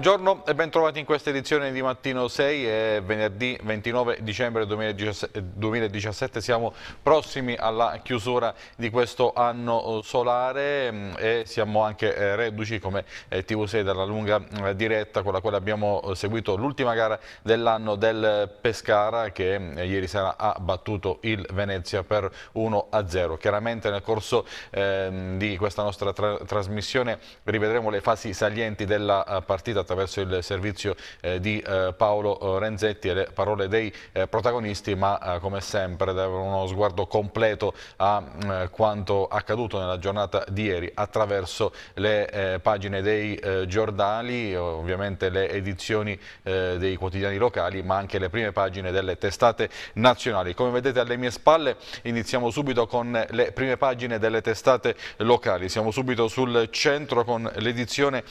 Buongiorno e ben trovati in questa edizione di Mattino 6, è venerdì 29 dicembre 2017, siamo prossimi alla chiusura di questo anno eh, solare mm, e siamo anche eh, reduci come eh, TV6 dalla lunga diretta con la quale abbiamo seguito l'ultima gara dell'anno del Pescara che ieri sera ha battuto il Venezia per 1-0. Chiaramente nel corso ehm, di questa nostra tra trasmissione rivedremo le fasi salienti della partita attraverso il servizio eh, di eh, Paolo eh, Renzetti e le parole dei protagonisti, ma come sempre dare uno sguardo completo a quanto accaduto nella giornata di ieri attraverso le pagine dei giornali, ovviamente le edizioni dei quotidiani locali, ma anche le prime pagine delle testate nazionali. Come vedete alle mie spalle iniziamo subito con le prime pagine delle testate locali, siamo subito sul centro con l'edizione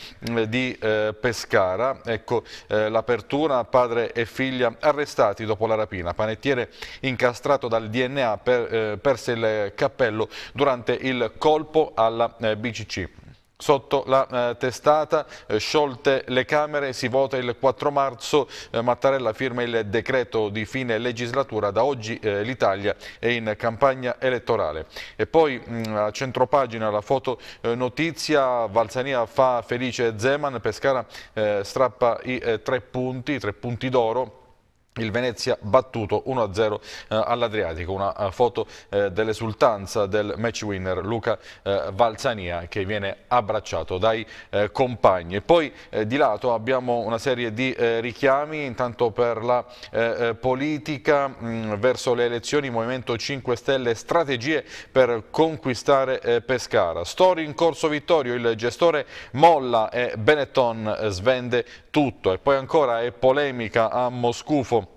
di eh, Pescara, ecco eh, l'apertura, padre e figlia arrestati dopo la rapina, panettiere incastrato dal DNA per, eh, perse il cappello durante il colpo alla eh, BCC. Sotto la eh, testata, eh, sciolte le Camere, si vota il 4 marzo, eh, Mattarella firma il decreto di fine legislatura, da oggi eh, l'Italia è in campagna elettorale. E poi mh, mm, a centropagina la foto eh, notizia, Valsania fa felice Zeman, Pescara eh, strappa i tre punti, tre punti d'oro, il Venezia battuto 1-0 eh, all'Adriatico, una uh, foto eh, dell'esultanza del match winner Luca eh, Valsania che viene abbracciato dai eh, compagni. E poi eh, di lato abbiamo una serie di richiami, intanto per la politica mm, verso le elezioni, Movimento 5 Stelle, strategie per conquistare Pescara. Story in corso Vittorio, il gestore molla e Benetton svende tutto. E poi ancora è polemica a Moscufo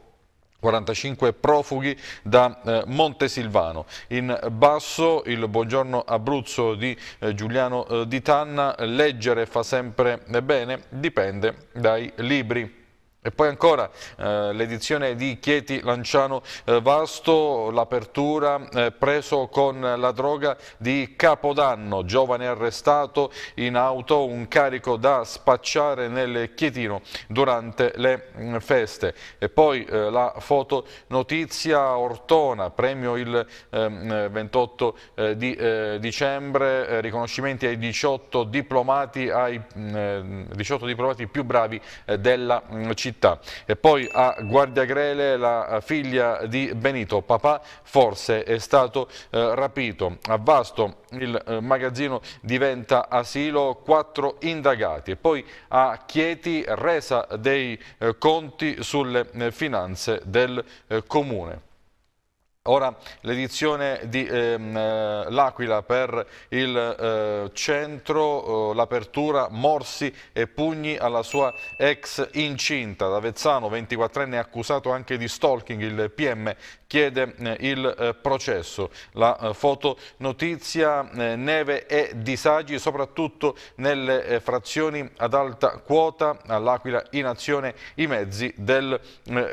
45 profughi da eh, Montesilvano. In basso il buongiorno Abruzzo di eh, Giuliano eh, Di Tanna, leggere fa sempre bene, dipende dai libri. E poi ancora eh, l'edizione di Chieti Lanciano eh, Vasto, l'apertura eh, preso con la droga di Capodanno, giovane arrestato in auto, un carico da spacciare nel Chietino durante le mh, mm, feste. E poi eh, la foto notizia Ortona, premio il 28 ehm, eh, di eh, dicembre, riconoscimenti ai 18 diplomati, ai 18 diplomati più bravi della città città. E poi a Guardiagrele la figlia di Benito, papà forse è stato eh, rapito. A Vasto il eh, magazzino diventa asilo, quattro indagati. E poi a Chieti resa dei eh, conti sulle eh, finanze del eh, comune. Ora l'edizione di ehm, eh, L'Aquila per il eh, centro, eh, l'apertura Morsi e pugni alla sua ex incinta. D'Avezzano, 24enne, accusato anche di stalking, il PM chiede eh, il eh, processo. La eh, foto notizia, neve e disagi soprattutto nelle frazioni ad alta quota, all'Aquila in azione i mezzi del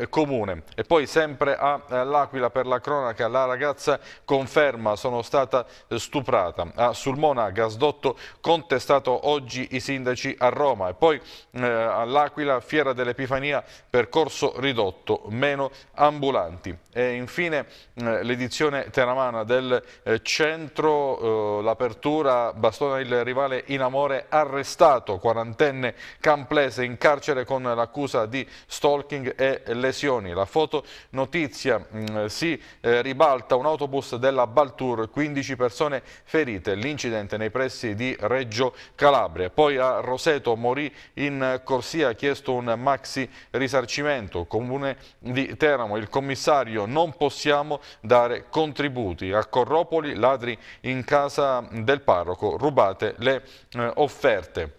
comune. E poi sempre all'Aquila per la cronaca cronaca la ragazza conferma sono stata stuprata. A Sulmona Gasdotto contestato oggi i sindaci a Roma e poi eh, all'Aquila Fiera dell'Epifania percorso ridotto, meno ambulanti. E infine eh, l'edizione teramana del eh, centro, eh, l'apertura Bastona il rivale in amore arrestato, quarantenne camplese in carcere con l'accusa di stalking e lesioni. La foto notizia mh, mm, si ribalta un autobus della Baltour, 15 persone ferite, l'incidente nei pressi di Reggio Calabria. Poi a Roseto morì in corsia, ha chiesto un maxi risarcimento, comune di Teramo, il commissario non possiamo dare contributi. A Corropoli ladri in casa del parroco, rubate le eh, offerte.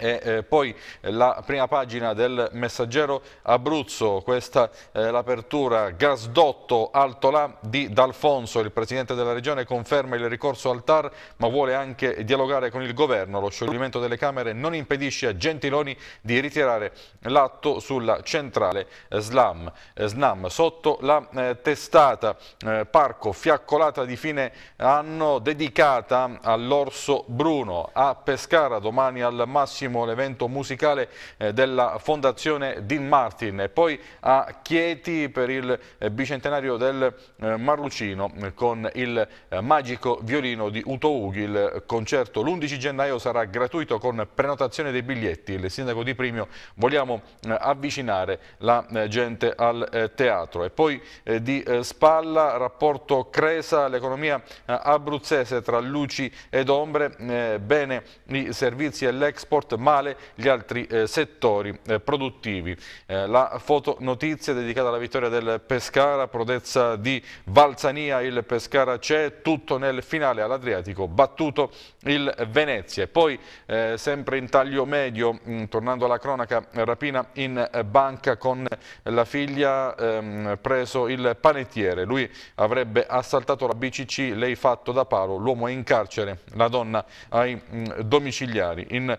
E eh, poi la prima pagina del Messaggero Abruzzo, questa eh, l'apertura gasdotto Altolà di D'Alfonso, il Presidente della Regione conferma il ricorso al TAR ma vuole anche dialogare con il Governo, lo scioglimento delle Camere non impedisce a Gentiloni di ritirare l'atto sulla centrale SLAM. SNAM. Sotto la eh, testata eh, Parco fiaccolata di fine anno dedicata all'orso Bruno a Pescara domani al massimo massimo l'evento musicale eh, della Fondazione Dean Martin e poi a Chieti per il eh, bicentenario del eh, Marrucino con il magico violino di Uto Ughi. Il concerto l'11 gennaio sarà gratuito con prenotazione dei biglietti. Il sindaco di Primio vogliamo avvicinare la gente al teatro. E poi di spalla rapporto Cresa, l'economia abruzzese tra luci ed ombre, bene i servizi e l'export, male gli altri eh, settori eh, produttivi. Eh, la fotonotizia dedicata alla vittoria del Pescara, prodezza di Valsania, il Pescara c'è, tutto nel finale all'Adriatico, battuto il Venezia. E poi eh, sempre in taglio medio, mh, mm, tornando alla cronaca, rapina in banca con la figlia, ehm, preso il panettiere. Lui avrebbe assaltato la BCC, lei fatto da paro, l'uomo è in carcere, la donna ai mh, mm, domiciliari. In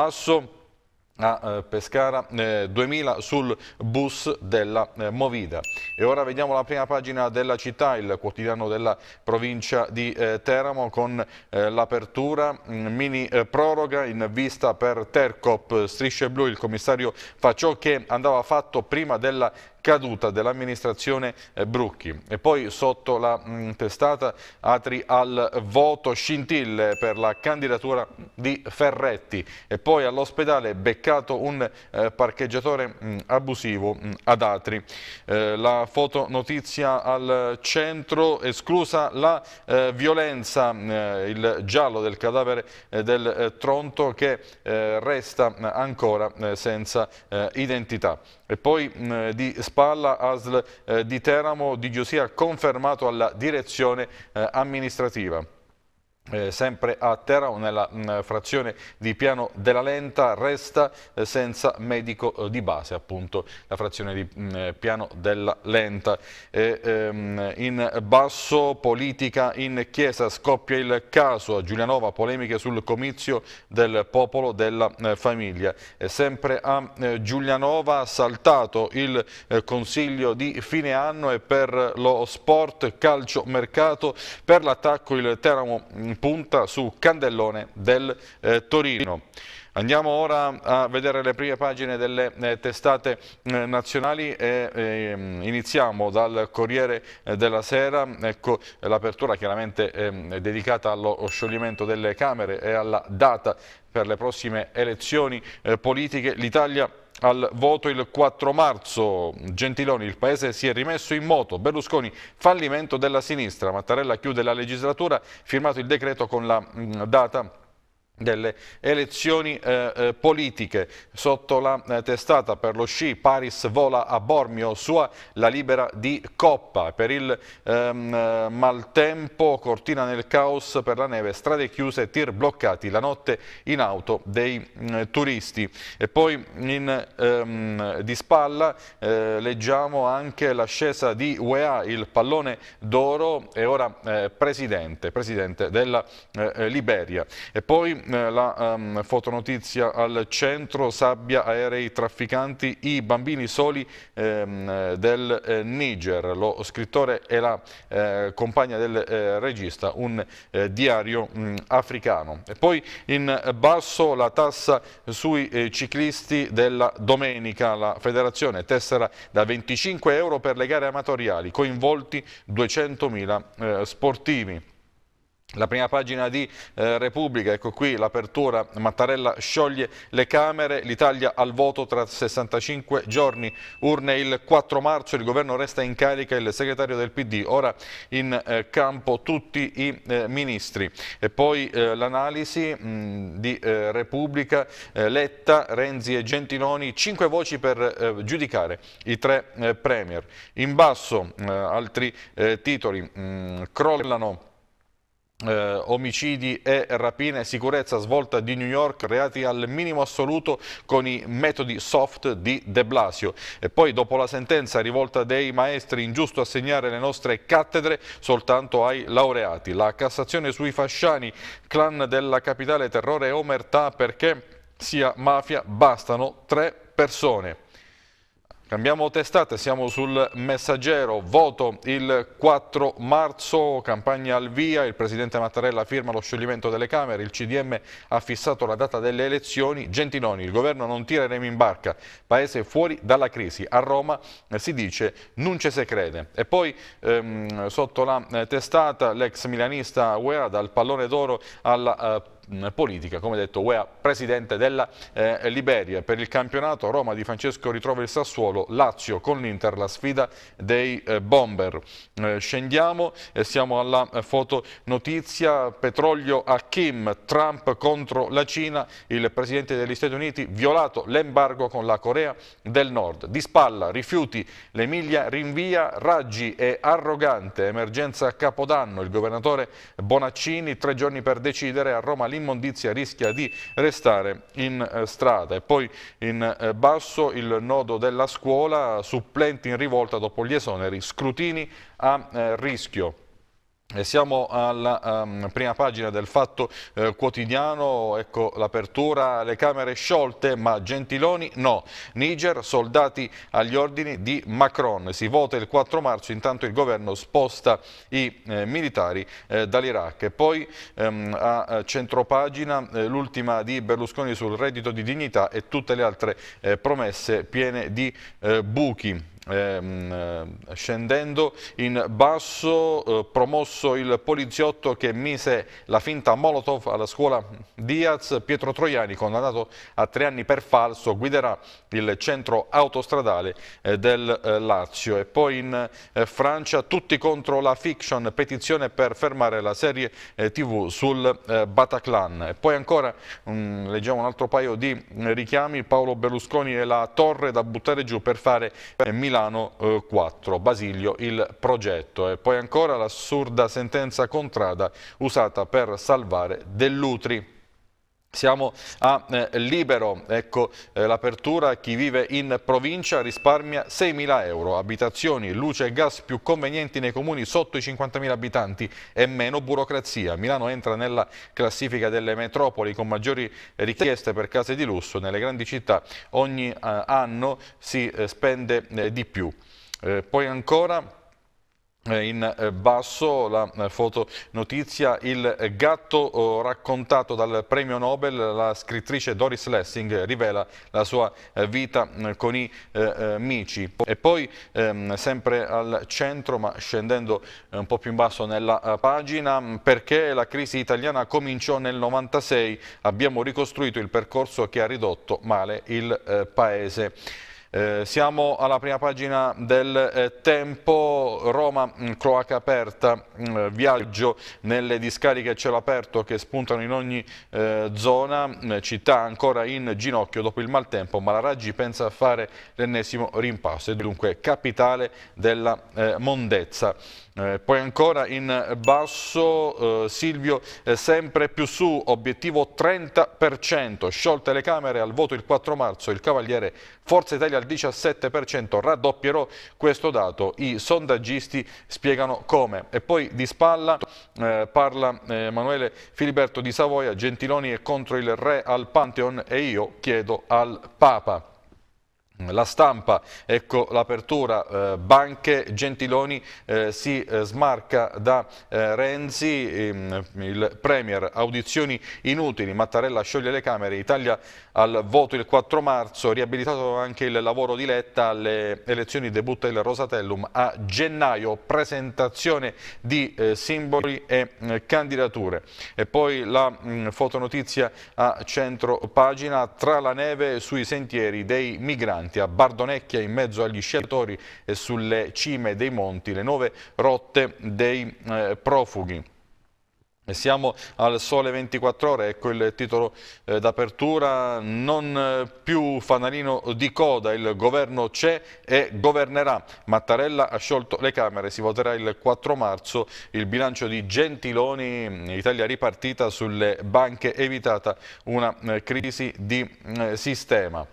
basso a eh, Pescara eh, 2000 sul bus della eh, Movida. E ora vediamo la prima pagina della città, il quotidiano della provincia di eh, Teramo con eh, l'apertura, mm, mini eh, proroga in vista per Tercop, strisce blu, il commissario fa ciò che andava fatto prima della caduta dell'amministrazione eh, Brucchi e poi sotto la mm, testata Atri al voto scintille per la candidatura di Ferretti e poi all'ospedale beccato un eh, parcheggiatore mm, abusivo mm, ad Atri. Eh, la fotonotizia al centro esclusa la violenza, il giallo del cadavere del Tronto che resta ancora senza identità. E poi di spalla ASL eh, di Teramo, Di Giosia confermato alla direzione eh, amministrativa. Eh, sempre a Teramo nella mh, mm, frazione di Piano della Lenta resta eh, senza medico eh, di base appunto la frazione di mh, mm, Piano della Lenta. E, ehm, in basso politica in chiesa scoppia il caso. A Giulianova polemiche sul comizio del popolo della eh, famiglia. E sempre a eh, Giulianova saltato il eh, consiglio di fine anno e per lo sport calcio mercato per l'attacco il Teramo mm, punta su Candellone del eh, Torino. Andiamo ora a vedere le prime pagine delle eh, testate eh, nazionali e eh, iniziamo dal Corriere eh, della Sera, ecco l'apertura chiaramente ehm, dedicata allo scioglimento delle Camere e alla data per le prossime elezioni eh, politiche. L'Italia al voto il 4 marzo. Gentiloni, il Paese si è rimesso in moto. Berlusconi, fallimento della sinistra. Mattarella chiude la legislatura, firmato il decreto con la mh, data delle elezioni eh, eh, politiche. Sotto la eh, testata per lo sci Paris vola a Bormio sua la libera di Coppa. Per il ehm, eh, maltempo Cortina nel caos per la neve strade chiuse tir bloccati la notte in auto dei mm, turisti. E poi in, ehm, di spalla eh, leggiamo anche l'ascesa di UEA il pallone d'oro e ora eh, presidente, presidente della Liberia. E poi eh, la um, fotonotizia al centro, sabbia, aerei, trafficanti, i bambini soli ehm, del eh, Niger. Lo scrittore e la eh, compagna del eh, regista, un eh, diario mh, africano. E poi in basso la tassa sui ciclisti della domenica, la federazione tessera da 25 euro per le gare amatoriali, coinvolti 200.000 sportivi. La prima pagina di eh, Repubblica, ecco qui l'apertura, Mattarella scioglie le Camere, l'Italia al voto tra 65 giorni, urne il 4 marzo, il governo resta in carica il segretario del PD, ora in eh, campo tutti i eh, ministri. E poi eh, l'analisi di eh, Repubblica, eh, Letta, Renzi e Gentiloni, cinque voci per giudicare i tre premier. In basso altri titoli, mh, crollano eh, omicidi e rapine, sicurezza svolta di New York, reati al minimo assoluto con i metodi soft di De Blasio. E poi dopo la sentenza rivolta dei maestri ingiusto assegnare le nostre cattedre soltanto ai laureati. La Cassazione sui fasciani, clan della capitale, terrore e omertà perché sia mafia bastano tre persone. Cambiamo testata, siamo sul messaggero, voto il 4 marzo, campagna al via, il Presidente Mattarella firma lo scioglimento delle Camere, il CDM ha fissato la data delle elezioni, Gentiloni, il governo non tira remi in barca, paese fuori dalla crisi, a Roma eh, si dice non ci se crede. E poi ehm, sotto la eh, testata l'ex milanista UEA dal pallone d'oro alla eh, politica, come detto UEA presidente della eh, Liberia. Per il campionato Roma di Francesco ritrova il Sassuolo, Lazio con l'Inter la sfida dei eh, bomber. Eh, scendiamo e siamo alla eh, foto notizia, petrolio a Kim, Trump contro la Cina, il presidente degli Stati Uniti violato l'embargo con la Corea del Nord. Di spalla, rifiuti, l'Emilia rinvia, Raggi è arrogante, emergenza a Capodanno, il governatore Bonaccini, tre giorni per decidere a Roma l'immondizia rischia di restare in eh, strada. E poi in eh, basso il nodo della scuola, supplenti in rivolta dopo gli esoneri, scrutini a eh, rischio. Siamo alla um, prima pagina del Fatto eh, Quotidiano, ecco l'apertura, le Camere sciolte ma Gentiloni no. Niger, soldati agli ordini di Macron. Si vota il 4 marzo, intanto il governo sposta i eh, militari eh, dall'Iraq. E poi ehm, a centropagina eh, l'ultima di Berlusconi sul reddito di dignità e tutte le altre eh, promesse piene di eh, buchi. Ehm, eh, scendendo in basso eh, promosso il poliziotto che mise la finta Molotov alla scuola Diaz. Pietro Troiani condannato a tre anni per falso guiderà il centro autostradale eh, del eh, Lazio. E poi in eh, Francia tutti contro la fiction petizione per fermare la serie eh, tv sul Bataclan. E poi ancora um, leggiamo un altro paio di richiami. Paolo Berlusconi e la torre da buttare giù per fare Milano Milano eh, 4, Basilio il progetto e poi ancora l'assurda sentenza contrada usata per salvare Dell'Utri. Siamo a eh, Libero, ecco eh, l'apertura, chi vive in provincia risparmia 6.000 euro, abitazioni, luce e gas più convenienti nei comuni sotto i 50.000 abitanti e meno burocrazia. Milano entra nella classifica delle metropoli con maggiori richieste per case di lusso, nelle grandi città ogni eh, anno si eh, spende eh, di più. Eh, poi ancora in eh, basso la eh, foto notizia il gatto oh, raccontato dal premio Nobel la scrittrice Doris Lessing rivela la sua vita con i mici e poi ehm, sempre al centro ma scendendo un po' più in basso nella pagina perché la crisi italiana cominciò nel 96 abbiamo ricostruito il percorso che ha ridotto male il paese eh, siamo alla prima pagina del eh, Tempo, Roma, mh, mm, cloaca aperta, mh, mm, viaggio nelle discariche a cielo aperto che spuntano in ogni eh, zona, mh, mm, città ancora in ginocchio dopo il maltempo, ma la Raggi pensa a fare l'ennesimo rimpasso e dunque capitale della eh, mondezza. Eh, poi ancora in basso eh, Silvio eh, sempre più su, obiettivo 30%, sciolte le Camere al voto il 4 marzo, il Cavaliere Forza Italia al 17%, raddoppierò questo dato, i sondaggisti spiegano come. E poi di spalla eh, parla eh, Emanuele Filiberto di Savoia, Gentiloni è contro il re al Pantheon e io chiedo al Papa. La stampa, ecco l'apertura, eh, banche, Gentiloni eh, si eh, smarca da eh, Renzi, ehm, il Premier, audizioni inutili, Mattarella scioglie le Camere, Italia al voto il 4 marzo, riabilitato anche il lavoro di Letta alle elezioni debutta il Rosatellum, a gennaio presentazione di eh, simboli e eh, candidature. E poi la mh, mm, fotonotizia a centro pagina, tra la neve sui sentieri dei migranti a Bardonecchia in mezzo agli sciatori e sulle cime dei monti le nuove rotte dei eh, profughi. Siamo al sole 24 ore, ecco il titolo eh, d'apertura, non eh, più fanalino di coda, il governo c'è e governerà. Mattarella ha sciolto le Camere, si voterà il 4 marzo, il bilancio di Gentiloni, Italia ripartita sulle banche, evitata una eh, crisi di eh, sistema.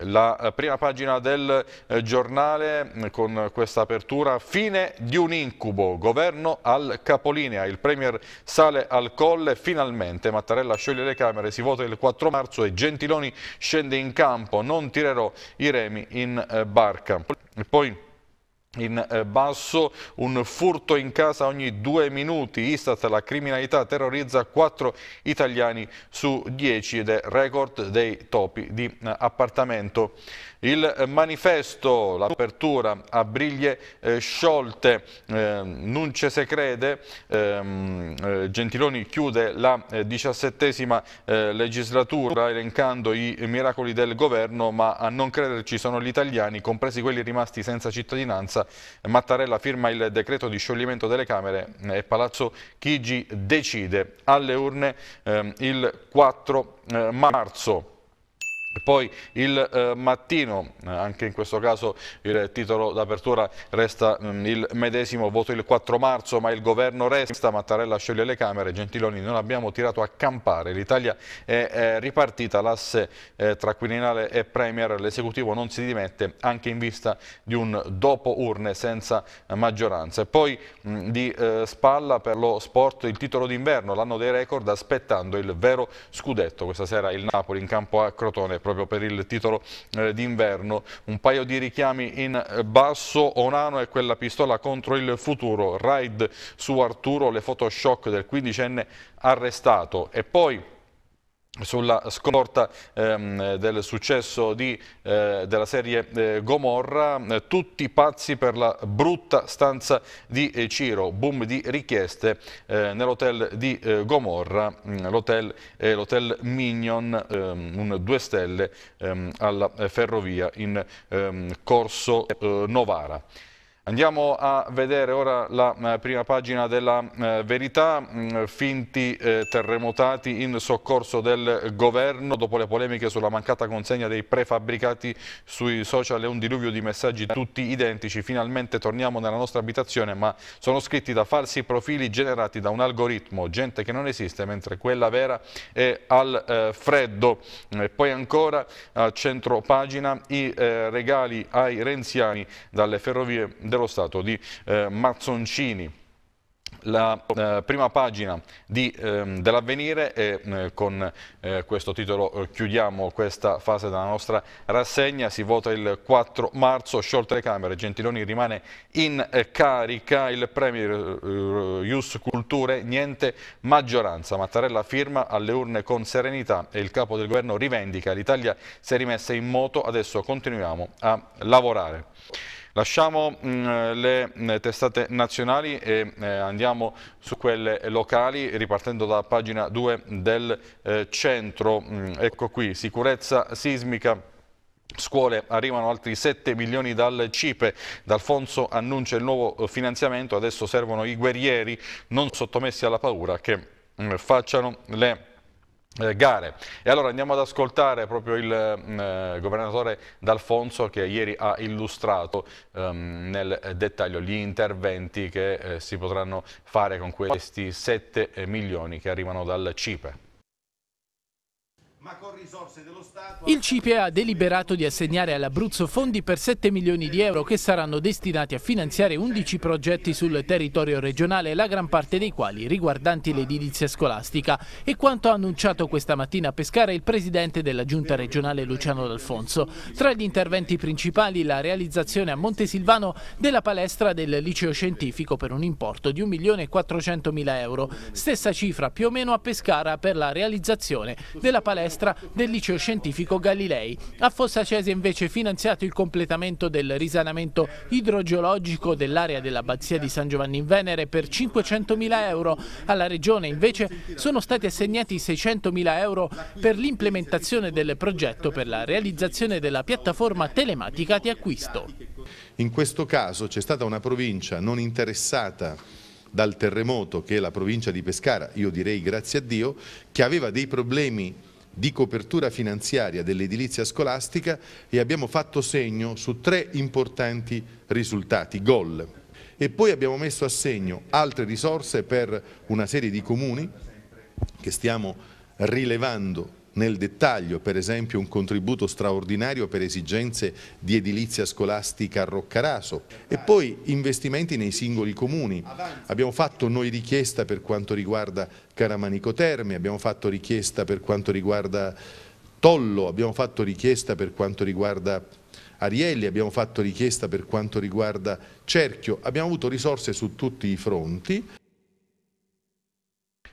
La eh, prima pagina del eh, giornale mm, con questa apertura, fine di un incubo, governo al capolinea, il Premier sale al colle, finalmente Mattarella scioglie le Camere, si vota il 4 marzo e Gentiloni scende in campo, non tirerò i remi in eh, barca. E poi in eh, basso un furto in casa ogni due minuti. Istat la criminalità terrorizza 4 italiani su 10 ed è record dei topi di eh, appartamento il manifesto, l'apertura a briglie eh, sciolte, eh, non ci se crede, ehm, eh, Gentiloni chiude la eh, diciassettesima eh, legislatura elencando i miracoli del governo, ma a non crederci sono gli italiani, compresi quelli rimasti senza cittadinanza. Mattarella firma il decreto di scioglimento delle Camere e Palazzo Chigi decide alle urne ehm, il 4 eh, marzo. Poi il eh, mattino, eh, anche in questo caso il titolo d'apertura resta mh, mm, il medesimo, voto il 4 marzo, ma il governo resta, Mattarella scioglie le Camere, Gentiloni non abbiamo tirato a campare, l'Italia è, è, ripartita, l'asse eh, tra Quirinale e Premier, l'esecutivo non si dimette anche in vista di un dopo urne senza maggioranza. E poi mh, mm, di eh, spalla per lo sport il titolo d'inverno, l'anno dei record, aspettando il vero scudetto, questa sera il Napoli in campo a Crotone proprio per il titolo eh, d'inverno. Un paio di richiami in eh, basso, Onano e quella pistola contro il futuro, raid su Arturo, le photoshock del quindicenne arrestato. E poi sulla scorta ehm, del successo di, eh, della serie eh, Gomorra, tutti pazzi per la brutta stanza di eh, Ciro, boom di richieste eh, nell'hotel di eh, Gomorra, mm, l'hotel Minion, ehm, un due stelle ehm, alla ferrovia in ehm, Corso Novara. Andiamo a vedere ora la eh, prima pagina della eh, verità, mm, finti eh, terremotati in soccorso del governo dopo le polemiche sulla mancata consegna dei prefabbricati sui social e un diluvio di messaggi tutti identici, finalmente torniamo nella nostra abitazione ma sono scritti da falsi profili generati da un algoritmo, gente che non esiste mentre quella vera è al freddo. E poi ancora a centro pagina i regali ai renziani dalle ferrovie dello Stato di eh, Mazzoncini la eh, prima pagina eh, dell'avvenire e eh, con eh, questo titolo eh, chiudiamo questa fase della nostra rassegna, si vota il 4 marzo, sciolte le Camere, Gentiloni rimane in eh, carica, il Premier Ius Culture, niente maggioranza, Mattarella firma alle urne con serenità e il capo del governo rivendica, l'Italia si è rimessa in moto, adesso continuiamo a lavorare. Lasciamo mh, mm, le mh, testate nazionali e eh, andiamo su quelle locali ripartendo da pagina 2 del eh, centro. Mh, mm, ecco qui, sicurezza sismica. Scuole arrivano altri 7 milioni dal CIPE, D'Alfonso annuncia il nuovo eh, finanziamento, adesso servono i guerrieri non sottomessi alla paura che mh, facciano le eh, gare. E allora andiamo ad ascoltare proprio il mm, eh, governatore D'Alfonso che ieri ha illustrato ehm, nel dettaglio gli interventi che eh, si potranno fare con questi 7 eh, milioni che arrivano dal CIPE ma con risorse dello Stato... Il CIPE ha deliberato di assegnare all'Abruzzo fondi per 7 milioni di euro che saranno destinati a finanziare 11 progetti sul territorio regionale, la gran parte dei quali riguardanti l'edilizia scolastica. E quanto ha annunciato questa mattina a Pescara il presidente della giunta regionale Luciano D'Alfonso. Tra gli interventi principali la realizzazione a Montesilvano della palestra del liceo scientifico per un importo di 1.400.000 euro. Stessa cifra più o meno a Pescara per la realizzazione della palestra palestra del liceo scientifico Galilei. A Fossa Cese invece finanziato il completamento del risanamento idrogeologico dell'area dell'abbazia di San Giovanni in Venere per 500.000 euro. Alla regione invece sono stati assegnati 600.000 euro per l'implementazione del progetto per la realizzazione della piattaforma telematica di acquisto. In questo caso c'è stata una provincia non interessata dal terremoto che è la provincia di Pescara, io direi grazie a Dio, che aveva dei problemi di copertura finanziaria dell'edilizia scolastica e abbiamo fatto segno su tre importanti risultati, gol. E poi abbiamo messo a segno altre risorse per una serie di comuni che stiamo rilevando nel dettaglio, per esempio un contributo straordinario per esigenze di edilizia scolastica a Roccaraso e poi investimenti nei singoli comuni. Abbiamo fatto noi richiesta per quanto riguarda Caramanico Terme, abbiamo fatto richiesta per quanto riguarda Tollo, abbiamo fatto richiesta per quanto riguarda Arielli, abbiamo fatto richiesta per quanto riguarda Cerchio, abbiamo avuto risorse su tutti i fronti.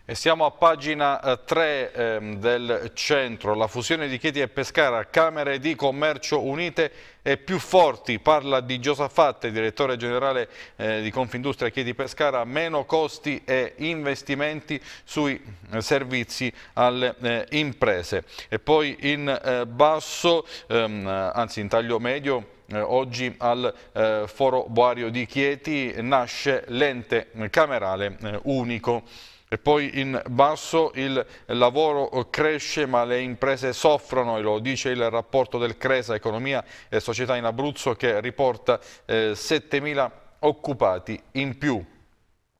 E siamo a pagina 3 eh, ehm, del centro, la fusione di Chieti e Pescara, Camere di Commercio Unite e più forti, parla di Giosafatte, direttore generale eh, di Confindustria Chieti Pescara, meno costi e investimenti sui eh, servizi alle eh, imprese. E poi in eh, basso, ehm, anzi in taglio medio, eh, oggi al eh, Foro Boario di Chieti nasce l'ente camerale eh, unico. E poi in basso il lavoro cresce ma le imprese soffrono, e lo dice il rapporto del Cresa Economia e Società in Abruzzo che riporta eh, 7.000 occupati in più.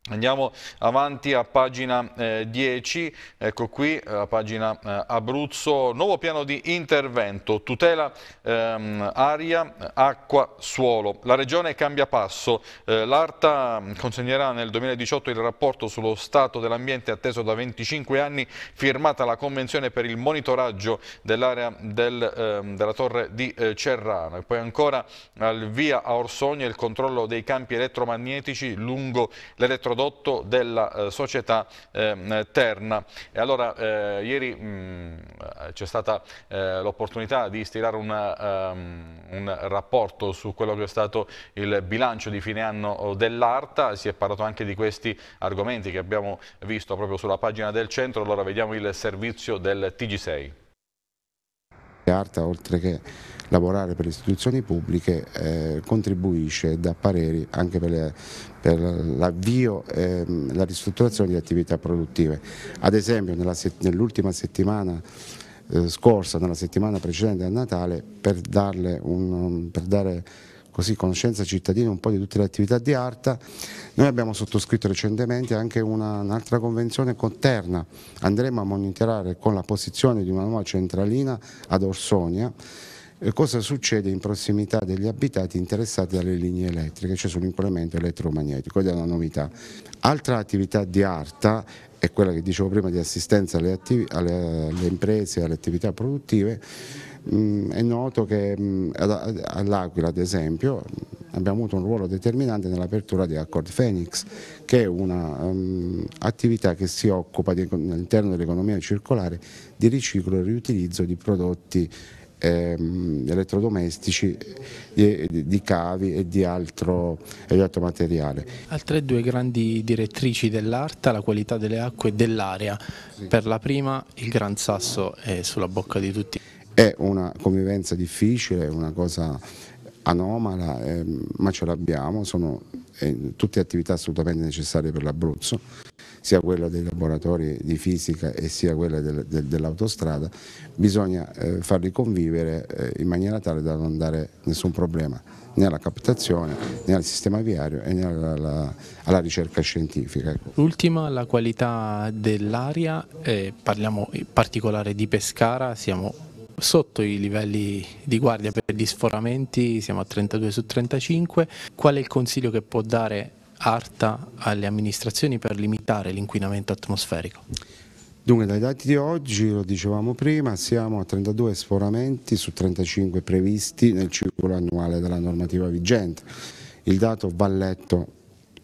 Andiamo avanti a pagina eh, 10, ecco qui, a pagina eh, Abruzzo, nuovo piano di intervento, tutela ehm, aria, acqua, suolo. La Regione cambia passo, eh, l'Arta consegnerà nel 2018 il rapporto sullo stato dell'ambiente atteso da 25 anni, firmata la convenzione per il monitoraggio dell'area del, ehm, della torre di eh, Cerrano. E poi ancora al via a Orsogna il controllo dei campi elettromagnetici lungo l'elettrodotto prodotto della eh, società eh, Terna. E allora eh, ieri mm, c'è stata eh, l'opportunità di stilare una, um, un rapporto su quello che è stato il bilancio di fine anno dell'Arta, si è parlato anche di questi argomenti che abbiamo visto proprio sulla pagina del centro, allora vediamo il servizio del TG6. Arta oltre che lavorare per le istituzioni pubbliche eh, contribuisce dà pareri anche per, per l'avvio e la ristrutturazione di attività produttive. Ad esempio nell'ultima settimana eh, scorsa, nella settimana precedente a Natale, per, un, per dare così conoscenza ai cittadini un po' di tutte le attività di Arta. Noi abbiamo sottoscritto recentemente anche un'altra convenzione con Terna, andremo a monitorare con la posizione di una nuova centralina ad Orsonia cosa succede in prossimità degli abitati interessati dalle linee elettriche, cioè sull'inquinamento elettromagnetico, ed è una novità. Altra attività di ARTA è quella che dicevo prima di assistenza alle, alle, alle imprese e alle attività produttive, mm, è noto che mm, all'Aquila ad esempio abbiamo avuto un ruolo determinante nell'apertura di Accord Phoenix che è un'attività mm, che si occupa all'interno dell'economia circolare di riciclo e riutilizzo di prodotti ehm, elettrodomestici, di, di, cavi e di, altro, e di altro materiale. Altre due grandi direttrici dell'ARTA, la qualità delle acque e dell'aria. Sì. Per la prima il Gran Sasso è sulla bocca di tutti. È una convivenza difficile, una cosa anomala, eh, ma ce l'abbiamo, sono eh, tutte attività assolutamente necessarie per l'Abruzzo sia quella dei laboratori di fisica e sia quella del, del, dell'autostrada, bisogna eh, farli convivere eh, in maniera tale da non dare nessun problema né alla captazione né al sistema viario e né alla, alla, alla ricerca scientifica. Ecco. L'ultima, la qualità dell'aria, eh, parliamo in particolare di Pescara, siamo sotto i livelli di guardia per gli sforamenti, siamo a 32 su 35. Qual è il consiglio che può dare ARTA alle amministrazioni per limitare l'inquinamento atmosferico? Dunque dai dati di oggi, lo dicevamo prima, siamo a 32 sforamenti su 35 previsti nel ciclo annuale della normativa vigente. Il dato va letto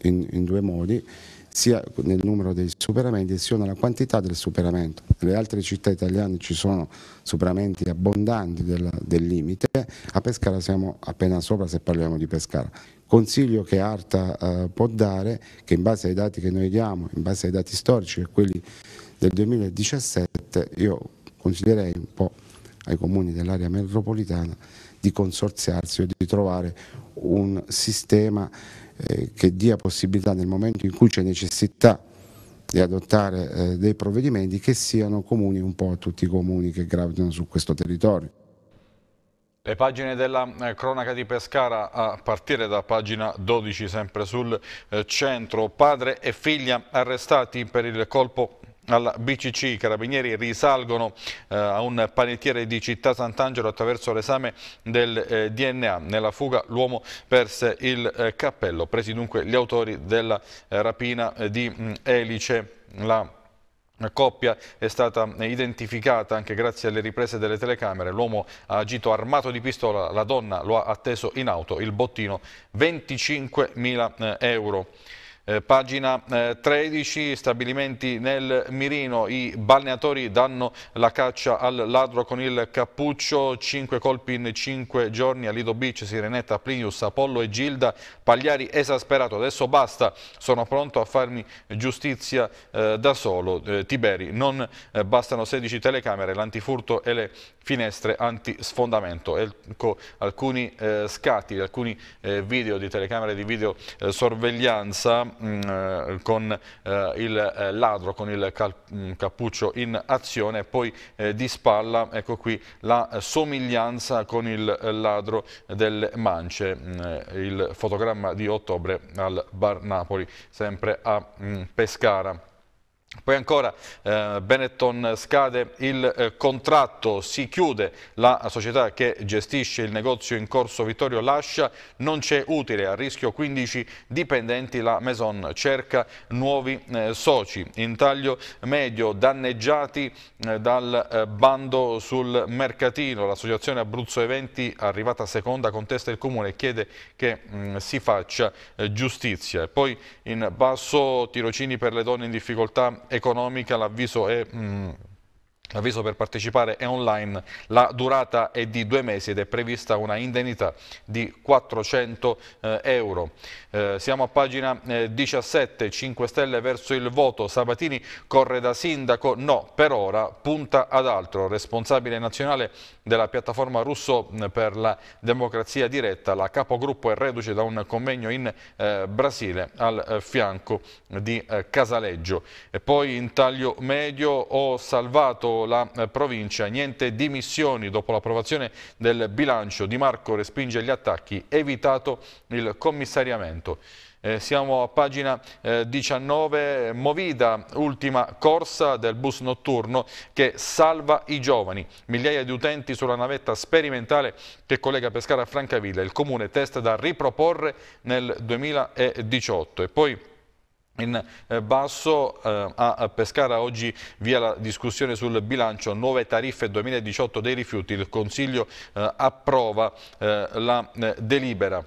in, in due modi, sia nel numero dei superamenti sia nella quantità del superamento. Nelle altre città italiane ci sono superamenti abbondanti del, del limite, a Pescara siamo appena sopra se parliamo di Pescara consiglio che Arta eh, può dare, che in base ai dati che noi diamo, in base ai dati storici e quelli del 2017, io consiglierei un po' ai comuni dell'area metropolitana di consorziarsi o di trovare un sistema eh, che dia possibilità nel momento in cui c'è necessità di adottare eh, dei provvedimenti che siano comuni un po' a tutti i comuni che gravitano su questo territorio. Le pagine della eh, cronaca di Pescara a partire da pagina 12 sempre sul eh, centro. Padre e figlia arrestati per il colpo alla BCC. I carabinieri risalgono eh, a un panettiere di Città Sant'Angelo attraverso l'esame del eh, DNA. Nella fuga l'uomo perse il eh, cappello. Presi dunque gli autori della eh, rapina di mh, Elice. La coppia è stata identificata anche grazie alle riprese delle telecamere. L'uomo ha agito armato di pistola, la donna lo ha atteso in auto. Il bottino 25.000 eh, euro. Eh, pagina eh, 13, stabilimenti nel Mirino, i balneatori danno la caccia al ladro con il cappuccio, 5 colpi in 5 giorni a Lido Beach, Sirenetta, Plinius, Apollo e Gilda, Pagliari esasperato, adesso basta, sono pronto a farmi giustizia eh, da solo, eh, Tiberi, non eh, bastano 16 telecamere, l'antifurto e le finestre anti-sfondamento. Ecco alcuni eh, scatti, alcuni video di telecamere di videosorveglianza mh, mm, eh, con eh, il eh, ladro, con il mm, cappuccio in azione poi di spalla, ecco qui la somiglianza con il ladro delle mance, mm, il fotogramma di ottobre al Bar Napoli, sempre a Pescara. Poi ancora eh, Benetton scade il eh, contratto, si chiude la società che gestisce il negozio in corso Vittorio Lascia, non c'è utile, a rischio 15 dipendenti, la Maison cerca nuovi eh, soci. In taglio medio danneggiati eh, dal eh, bando sul mercatino, l'associazione Abruzzo Eventi arrivata seconda contesta il comune e chiede che mh, mm, si faccia eh, giustizia. Poi in basso tirocini per le donne in difficoltà economica, l'avviso è... Mm, L'avviso per partecipare è online, la durata è di due mesi ed è prevista una indennità di 400 eh, euro. Eh, siamo a pagina eh, 17, 5 Stelle verso il voto, Sabatini corre da sindaco, no, per ora punta ad altro. Responsabile nazionale della piattaforma russo per la democrazia diretta, la capogruppo è reduce da un convegno in eh, Brasile al eh, fianco di eh, Casaleggio. E poi in taglio medio ho salvato la eh, provincia, niente dimissioni dopo l'approvazione del bilancio, Di Marco respinge gli attacchi, evitato il commissariamento. Eh, siamo a pagina eh, 19, Movida, ultima corsa del bus notturno che salva i giovani. Migliaia di utenti sulla navetta sperimentale che collega Pescara a Francavilla. Il comune test da riproporre nel 2018. E poi in eh, basso eh, a Pescara oggi via la discussione sul bilancio nuove tariffe 2018 dei rifiuti, il Consiglio eh, approva la delibera.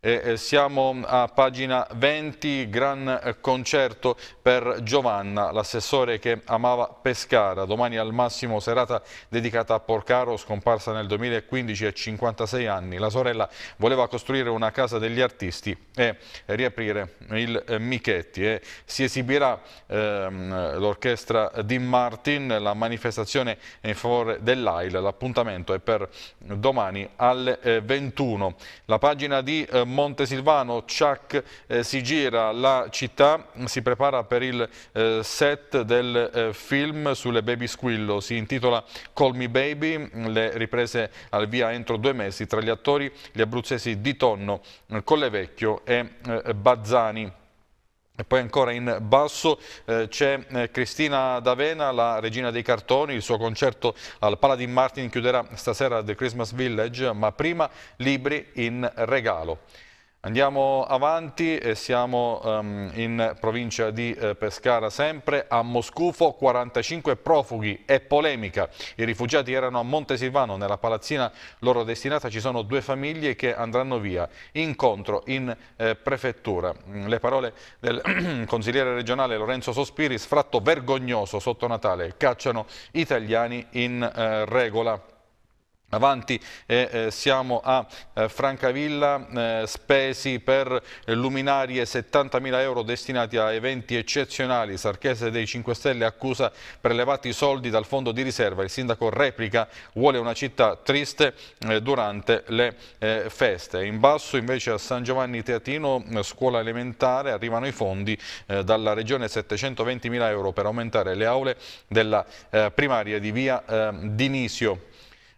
E siamo a pagina 20, gran concerto per Giovanna, l'assessore che amava Pescara. Domani al massimo serata dedicata a Porcaro, scomparsa nel 2015 a 56 anni. La sorella voleva costruire una casa degli artisti e riaprire il Michetti. E si esibirà ehm, l'orchestra di Martin, la manifestazione in favore dell'AIL. L'appuntamento è per domani alle 21. La pagina di eh, Montesilvano, Chuck eh, si gira la città, si prepara per il eh, set del eh, film sulle baby squillo, si intitola Call Me Baby, le riprese al via entro due mesi tra gli attori gli abruzzesi Di Tonno, Collevecchio e eh, Bazzani. E poi ancora in basso eh, c'è eh, Cristina D'Avena, la regina dei cartoni, il suo concerto al Paladin Martin chiuderà stasera The Christmas Village, ma prima libri in regalo. Andiamo avanti siamo um, in provincia di eh, Pescara sempre, a Moscufo 45 profughi e polemica. I rifugiati erano a Montesilvano, nella palazzina loro destinata ci sono due famiglie che andranno via. Incontro in eh, prefettura. Le parole del consigliere regionale Lorenzo Sospiri, sfratto vergognoso sotto Natale, cacciano italiani in eh, regola. Avanti eh, siamo a eh, Francavilla, eh, spesi per luminarie 70.000 euro destinati a eventi eccezionali. Sarchese dei 5 Stelle accusa prelevati soldi dal fondo di riserva. Il sindaco replica, vuole una città triste eh, durante le eh, feste. In basso invece a San Giovanni Teatino, eh, scuola elementare, arrivano i fondi dalla regione 720.000 euro per aumentare le aule della primaria di via Dinisio.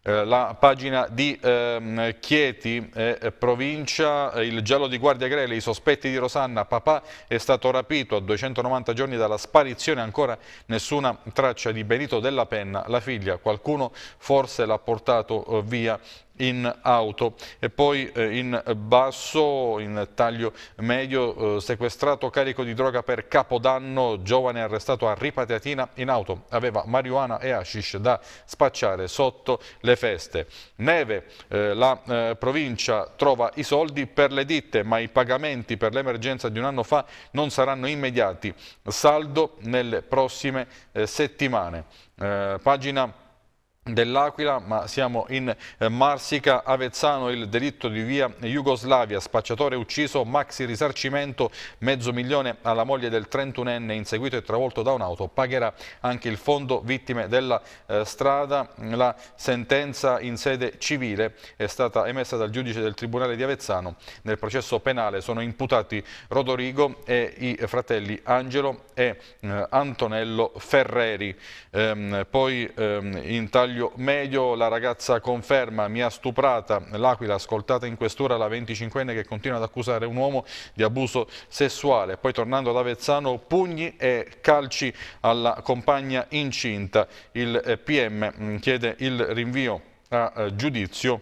Eh, la pagina di eh, Chieti, eh, provincia, il giallo di Guardia Grele, i sospetti di Rosanna, papà è stato rapito a 290 giorni dalla sparizione, ancora nessuna traccia di Benito della Penna, la figlia, qualcuno forse l'ha portato eh, via in auto e poi eh, in basso, in taglio medio, eh, sequestrato carico di droga per capodanno, giovane arrestato a Ripateatina in auto, aveva marijuana e hashish da spacciare sotto le feste. Neve, eh, la eh, provincia trova i soldi per le ditte ma i pagamenti per l'emergenza di un anno fa non saranno immediati, saldo nelle prossime eh, settimane. Eh, pagina dell'Aquila, ma siamo in eh, Marsica, Avezzano, il delitto di via Jugoslavia, spacciatore ucciso, maxi risarcimento, mezzo milione alla moglie del 31enne inseguito e travolto da un'auto, pagherà anche il fondo vittime della eh, strada. La sentenza in sede civile è stata emessa dal giudice del Tribunale di Avezzano. Nel processo penale sono imputati Rodorigo e i fratelli Angelo e eh, Antonello Ferreri. Ehm, poi ehm, in taglio taglio medio, la ragazza conferma mi ha stuprata, l'Aquila ascoltata in questura la 25enne che continua ad accusare un uomo di abuso sessuale, poi tornando ad Avezzano pugni e calci alla compagna incinta, il eh, PM mm, chiede il rinvio a eh, giudizio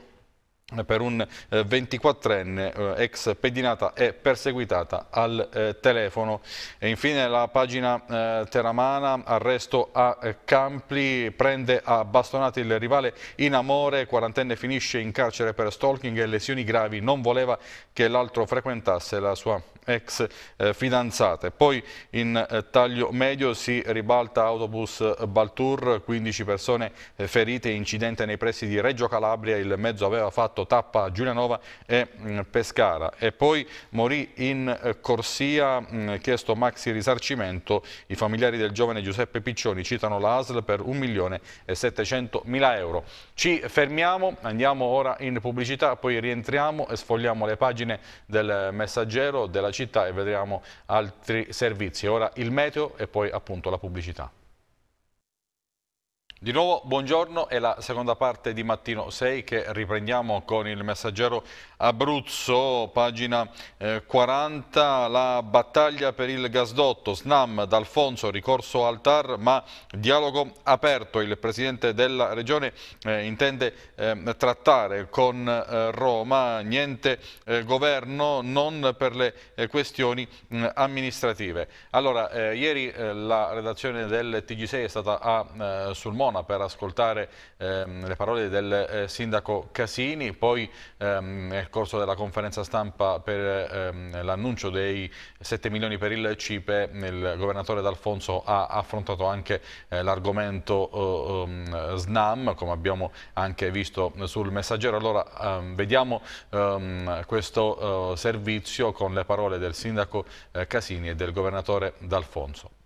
per un 24enne eh, ex pedinata e perseguitata al eh, telefono. E infine la pagina eh, teramana, arresto a Campli, prende a bastonati il rivale in amore, quarantenne finisce in carcere per stalking e lesioni gravi, non voleva che l'altro frequentasse la sua ex eh, fidanzate. Poi in eh, taglio medio si ribalta autobus Baltour, 15 persone eh, ferite, incidente nei pressi di Reggio Calabria, il mezzo aveva fatto tappa a Giulianova e mm, Pescara e poi morì in eh, corsia, mm, chiesto maxi risarcimento, i familiari del giovane Giuseppe Piccioni citano la ASL per 1 milione e 700 mila euro. Ci fermiamo, andiamo ora in pubblicità, poi rientriamo e sfogliamo le pagine del messaggero della città e vedremo altri servizi. Ora il meteo e poi appunto la pubblicità. Di nuovo buongiorno, è la seconda parte di Mattino 6 che riprendiamo con il messaggero Abruzzo, pagina eh, 40, la battaglia per il gasdotto, SNAM, D'Alfonso, ricorso al TAR, ma dialogo aperto. Il Presidente della Regione eh, intende eh, trattare con eh, Roma, niente eh, governo, non per le eh, questioni amministrative. Allora, ieri la redazione del TG6 è stata a Sulmone, Cremona per ascoltare ehm, le parole del eh, sindaco Casini, poi ehm, nel corso della conferenza stampa per ehm, l'annuncio dei 7 milioni per il CIPE il governatore D'Alfonso ha affrontato anche eh, l'argomento eh, ehm, SNAM come abbiamo anche visto sul messaggero. Allora ehm, vediamo ehm, questo eh, servizio con le parole del sindaco eh, Casini e del governatore D'Alfonso.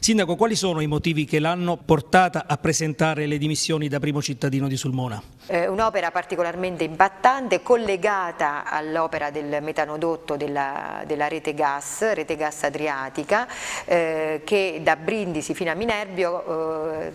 Sindaco, quali sono i motivi che l'hanno portata a presentare le dimissioni da primo cittadino di Sulmona? Eh, Un'opera particolarmente impattante, collegata all'opera del metanodotto della, della, rete gas, rete gas adriatica, eh, che da Brindisi fino a Minerbio eh,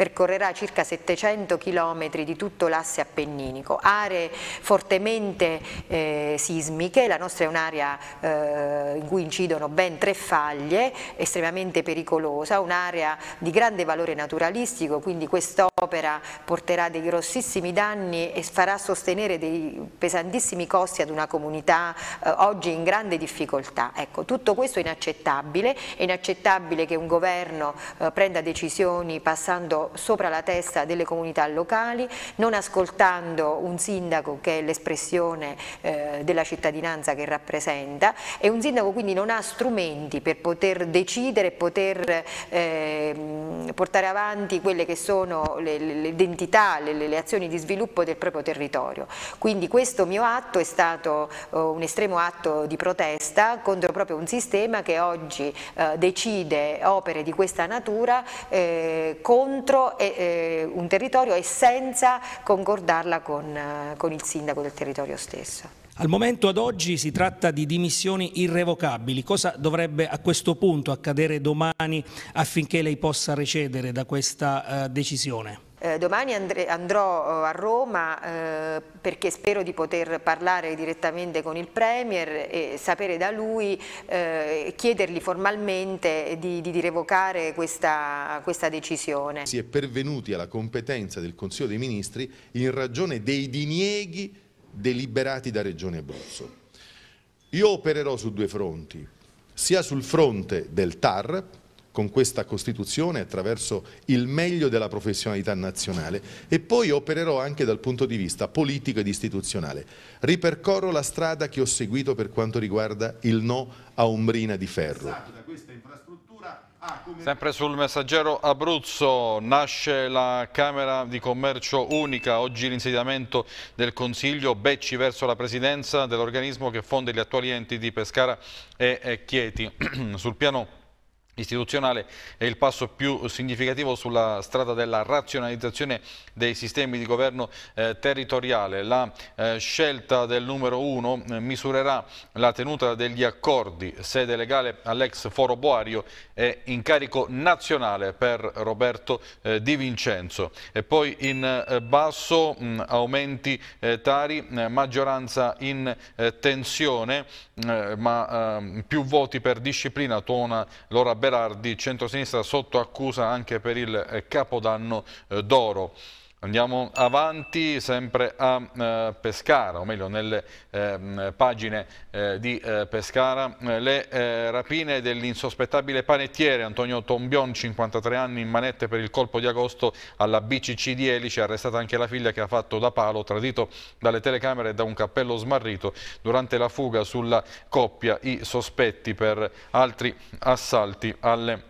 percorrerà circa 700 km di tutto l'asse appenninico, aree fortemente eh, sismiche, la nostra è un'area eh, in cui incidono ben tre faglie, estremamente pericolosa, un'area di grande valore naturalistico, quindi quest'opera porterà dei grossissimi danni e farà sostenere dei pesantissimi costi ad una comunità eh, oggi in grande difficoltà. Ecco, tutto questo è inaccettabile, è inaccettabile che un governo eh, prenda decisioni passando sopra la testa delle comunità locali, non ascoltando un sindaco che è l'espressione eh, della cittadinanza che rappresenta e un sindaco quindi non ha strumenti per poter decidere poter eh, portare avanti quelle che sono le, le identità, le, le, azioni di sviluppo del proprio territorio. Quindi questo mio atto è stato uh, un estremo atto di protesta contro proprio un sistema che oggi uh, decide opere di questa natura eh, contro territorio e, eh, un territorio e senza concordarla con, eh, con il sindaco del territorio stesso. Al momento ad oggi si tratta di dimissioni irrevocabili. Cosa dovrebbe a questo punto accadere domani affinché lei possa recedere da questa uh, decisione? Eh, domani andrò a Roma eh, perché spero di poter parlare direttamente con il Premier e sapere da lui, eh, chiedergli formalmente di, di, di revocare questa, questa decisione. Si è pervenuti alla competenza del Consiglio dei Ministri in ragione dei dinieghi deliberati da Regione Abruzzo. Io opererò su due fronti, sia sul fronte del TAR, con questa Costituzione attraverso il meglio della professionalità nazionale e poi opererò anche dal punto di vista politico ed istituzionale. Ripercorro la strada che ho seguito per quanto riguarda il no a Ombrina di Ferro. Sempre sul messaggero Abruzzo nasce la Camera di Commercio unica, oggi l'insediamento del Consiglio, Becci verso la presidenza dell'organismo che fonde gli attuali enti di Pescara e Chieti. sul piano istituzionale è il passo più significativo sulla strada della razionalizzazione dei sistemi di governo eh, territoriale. La eh, scelta del numero uno eh, misurerà la tenuta degli accordi, sede legale all'ex Foro Boario e incarico nazionale per Roberto eh, Di Vincenzo. E poi in eh, basso mh, mm, aumenti eh, tari, maggioranza in tensione, ma ehm, più voti per disciplina, tuona Lora Berardi, centrosinistra sotto accusa anche per il eh, capodanno eh, d'oro. Andiamo avanti sempre a eh, Pescara, o meglio nelle eh, pagine eh, di eh, Pescara, le eh, rapine dell'insospettabile panettiere Antonio Tombion, 53 anni, in manette per il colpo di agosto alla BCC di Elice, arrestata anche la figlia che ha fatto da palo, tradito dalle telecamere e da un cappello smarrito. Durante la fuga sulla coppia, i sospetti per altri assalti alle eh,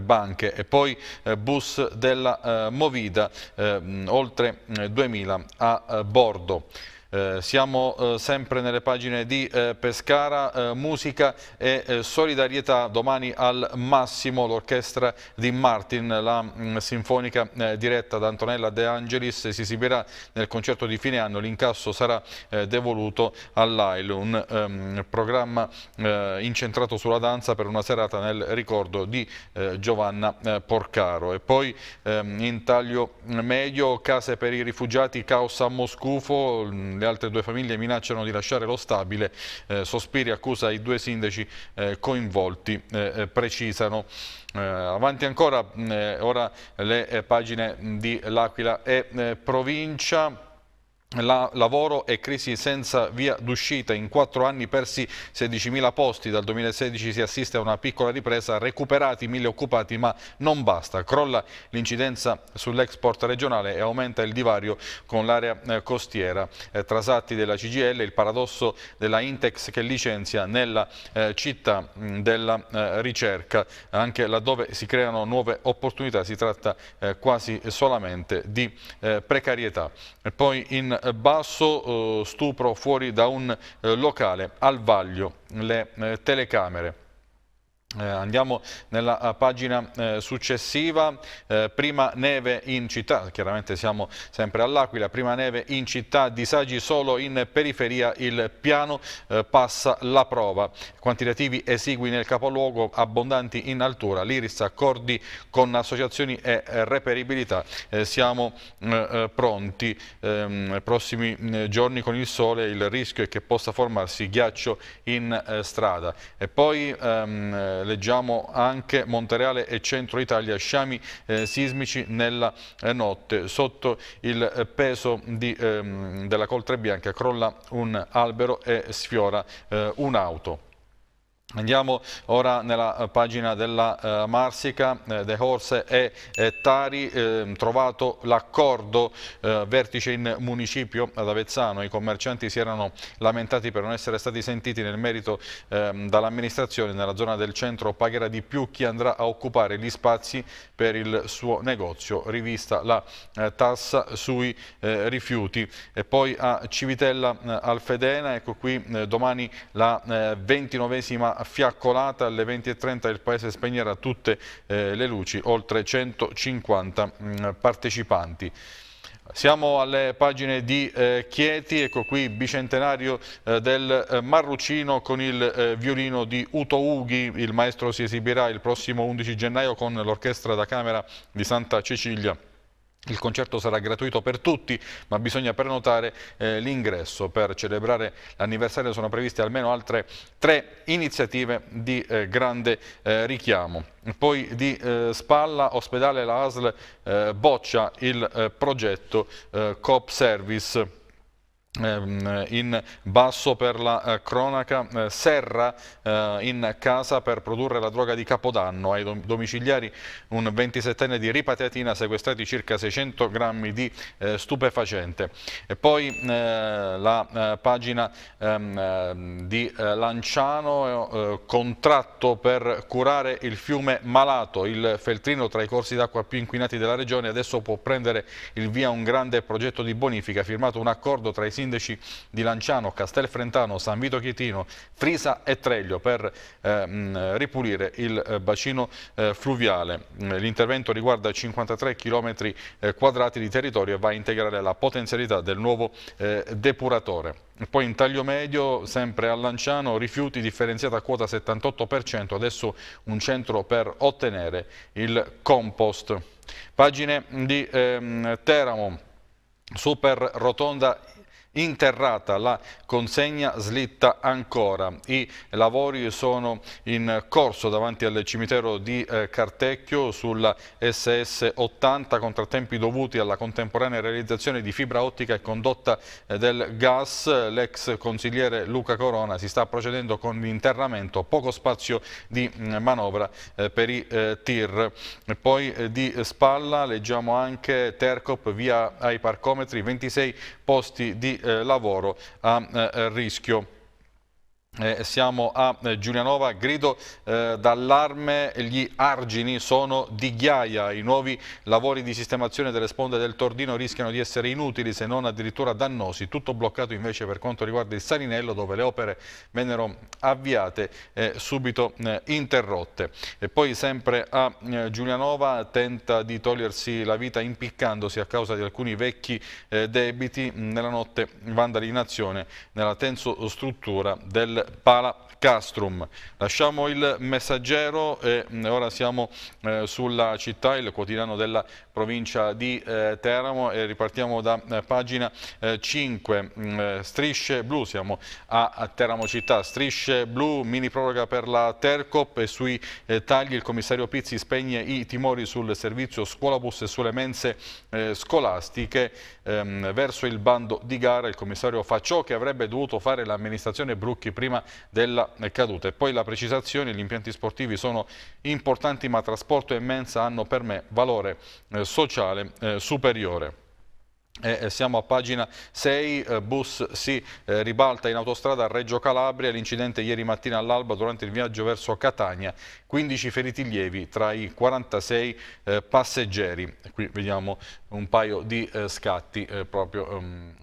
banche e poi eh, bus della eh, Movida, eh, oltre 2000 eh, a eh, bordo. Eh, siamo eh, sempre nelle pagine di eh, Pescara, eh, musica e eh, solidarietà. Domani al massimo l'orchestra di Martin, la mh, mm, sinfonica diretta da Antonella De Angelis. Si esibirà nel concerto di fine anno, l'incasso sarà devoluto all'AIL, un um, programma incentrato sulla danza per una serata nel ricordo di Giovanna Porcaro. E poi ehm, in taglio medio, case per i rifugiati, caos a Moscufo, le altre due famiglie minacciano di lasciare lo stabile, eh, Sospiri accusa i due sindaci eh, coinvolti, eh, eh precisano. Eh, avanti ancora, eh, ora le pagine di L'Aquila e provincia. La, lavoro e crisi senza via d'uscita. In quattro anni persi 16.000 posti, dal 2016 si assiste a una piccola ripresa, recuperati 1.000 occupati ma non basta. Crolla l'incidenza sull'export regionale e aumenta il divario con l'area eh, costiera. Eh, Trasatti della CGL, il paradosso della Intex che licenzia nella eh, città mh, della eh, ricerca, anche laddove si creano nuove opportunità si tratta eh, quasi solamente di eh, precarietà. E poi in basso, eh, stupro fuori da un eh, locale al vaglio, le eh, telecamere. Eh, andiamo nella uh, pagina eh, successiva, eh, prima neve in città, chiaramente siamo sempre all'Aquila, prima neve in città, disagi solo in periferia, il piano eh, passa la prova, quantitativi esigui nel capoluogo, abbondanti in altura, l'Iris, accordi con associazioni e reperibilità, eh, siamo eh, pronti, ehm, prossimi giorni con il sole il rischio è che possa formarsi ghiaccio in strada. E poi ehm, leggiamo anche Montereale e Centro Italia, sciami eh, sismici nella eh, notte. Sotto il eh, peso di, ehm, della coltre bianca crolla un albero e sfiora eh, un'auto. Andiamo ora nella eh, pagina della uh, Marsica, uh, De Horse e uh, Tari, uh, trovato l'accordo vertice in municipio ad Avezzano, i commercianti si erano lamentati per non essere stati sentiti nel merito ehm, dall'amministrazione. Nella zona del centro, pagherà di più chi andrà a occupare gli spazi per il suo negozio, rivista la tassa sui rifiuti. E poi a Civitella Alfedena, ecco qui domani la ventinovesima fiaccolata alle 20.30 il paese spegnerà tutte eh, le luci, oltre 150 mh, mm, partecipanti. Siamo alle pagine di eh, Chieti, ecco qui bicentenario eh, del eh, Marrucino con il eh, violino di Uto Ughi, il maestro si esibirà il prossimo 11 gennaio con l'orchestra da camera di Santa Cecilia Il concerto sarà gratuito per tutti, ma bisogna prenotare eh, l'ingresso. Per celebrare l'anniversario sono previste almeno altre tre iniziative di eh, grande eh, richiamo. Poi di eh, Spalla, ospedale la ASL eh, boccia il eh, progetto COP Service in basso per la eh, cronaca, eh, Serra eh, in casa per produrre la droga di Capodanno, ai domiciliari un 27enne di ripateatina sequestrati circa 600 grammi di stupefacente. E poi la pagina ehm, di Lanciano, contratto per curare il fiume Malato, il feltrino tra i corsi d'acqua più inquinati della regione, adesso può prendere il via un grande progetto di bonifica, firmato un accordo tra i sindaci di Lanciano, Castelfrentano, San Vito Chietino, Frisa e Treglio per ehm, ripulire il eh, bacino eh, fluviale. L'intervento riguarda 53 km eh, quadrati di territorio e va a integrare la potenzialità del nuovo eh, depuratore. Poi in taglio medio, sempre a Lanciano, rifiuti differenziata a quota 78%, adesso un centro per ottenere il compost. Pagine di ehm, Teramo, super rotonda interrata la consegna slitta ancora. I lavori sono in corso davanti al cimitero di eh, Cartecchio sulla SS 80, contrattempi dovuti alla contemporanea realizzazione di fibra ottica e condotta eh, del gas. L'ex consigliere Luca Corona si sta procedendo con l'interramento, poco spazio di mm, manovra eh, per i tir. Poi di spalla leggiamo anche Tercop via ai parcometri, 26 posti di eh, lavoro a eh, rischio. Eh, siamo a eh, Giulianova, grido eh, d'allarme, gli argini sono di ghiaia, i nuovi lavori di sistemazione delle sponde del Tordino rischiano di essere inutili se non addirittura dannosi, tutto bloccato invece per quanto riguarda il Salinello dove le opere vennero avviate e subito eh, interrotte. E poi sempre a eh, Giulianova tenta di togliersi la vita impiccandosi a causa di alcuni vecchi eh, debiti. Nella notte vandali in azione nella tenso struttura del Pala Castrum. Lasciamo il messaggero e ora siamo eh, sulla città, il quotidiano della provincia di eh, Teramo e ripartiamo da eh, pagina 5. Mm, eh, strisce blu, siamo a, Teramo città, strisce blu, mini proroga per la Tercop e sui tagli il commissario Pizzi spegne i timori sul servizio scuolabus e sulle mense scolastiche. Ehm, verso il bando di gara il commissario fa ciò che avrebbe dovuto fare l'amministrazione Brucchi prima della caduta. E poi la precisazione, gli impianti sportivi sono importanti ma trasporto e mensa hanno per me valore eh, sociale eh, superiore. Eh, siamo a pagina 6, eh, bus si eh, ribalta in autostrada a Reggio Calabria, l'incidente ieri mattina all'alba durante il viaggio verso Catania, 15 feriti lievi tra i 46 eh, passeggeri. Qui vediamo un paio di eh, scatti, eh, proprio um,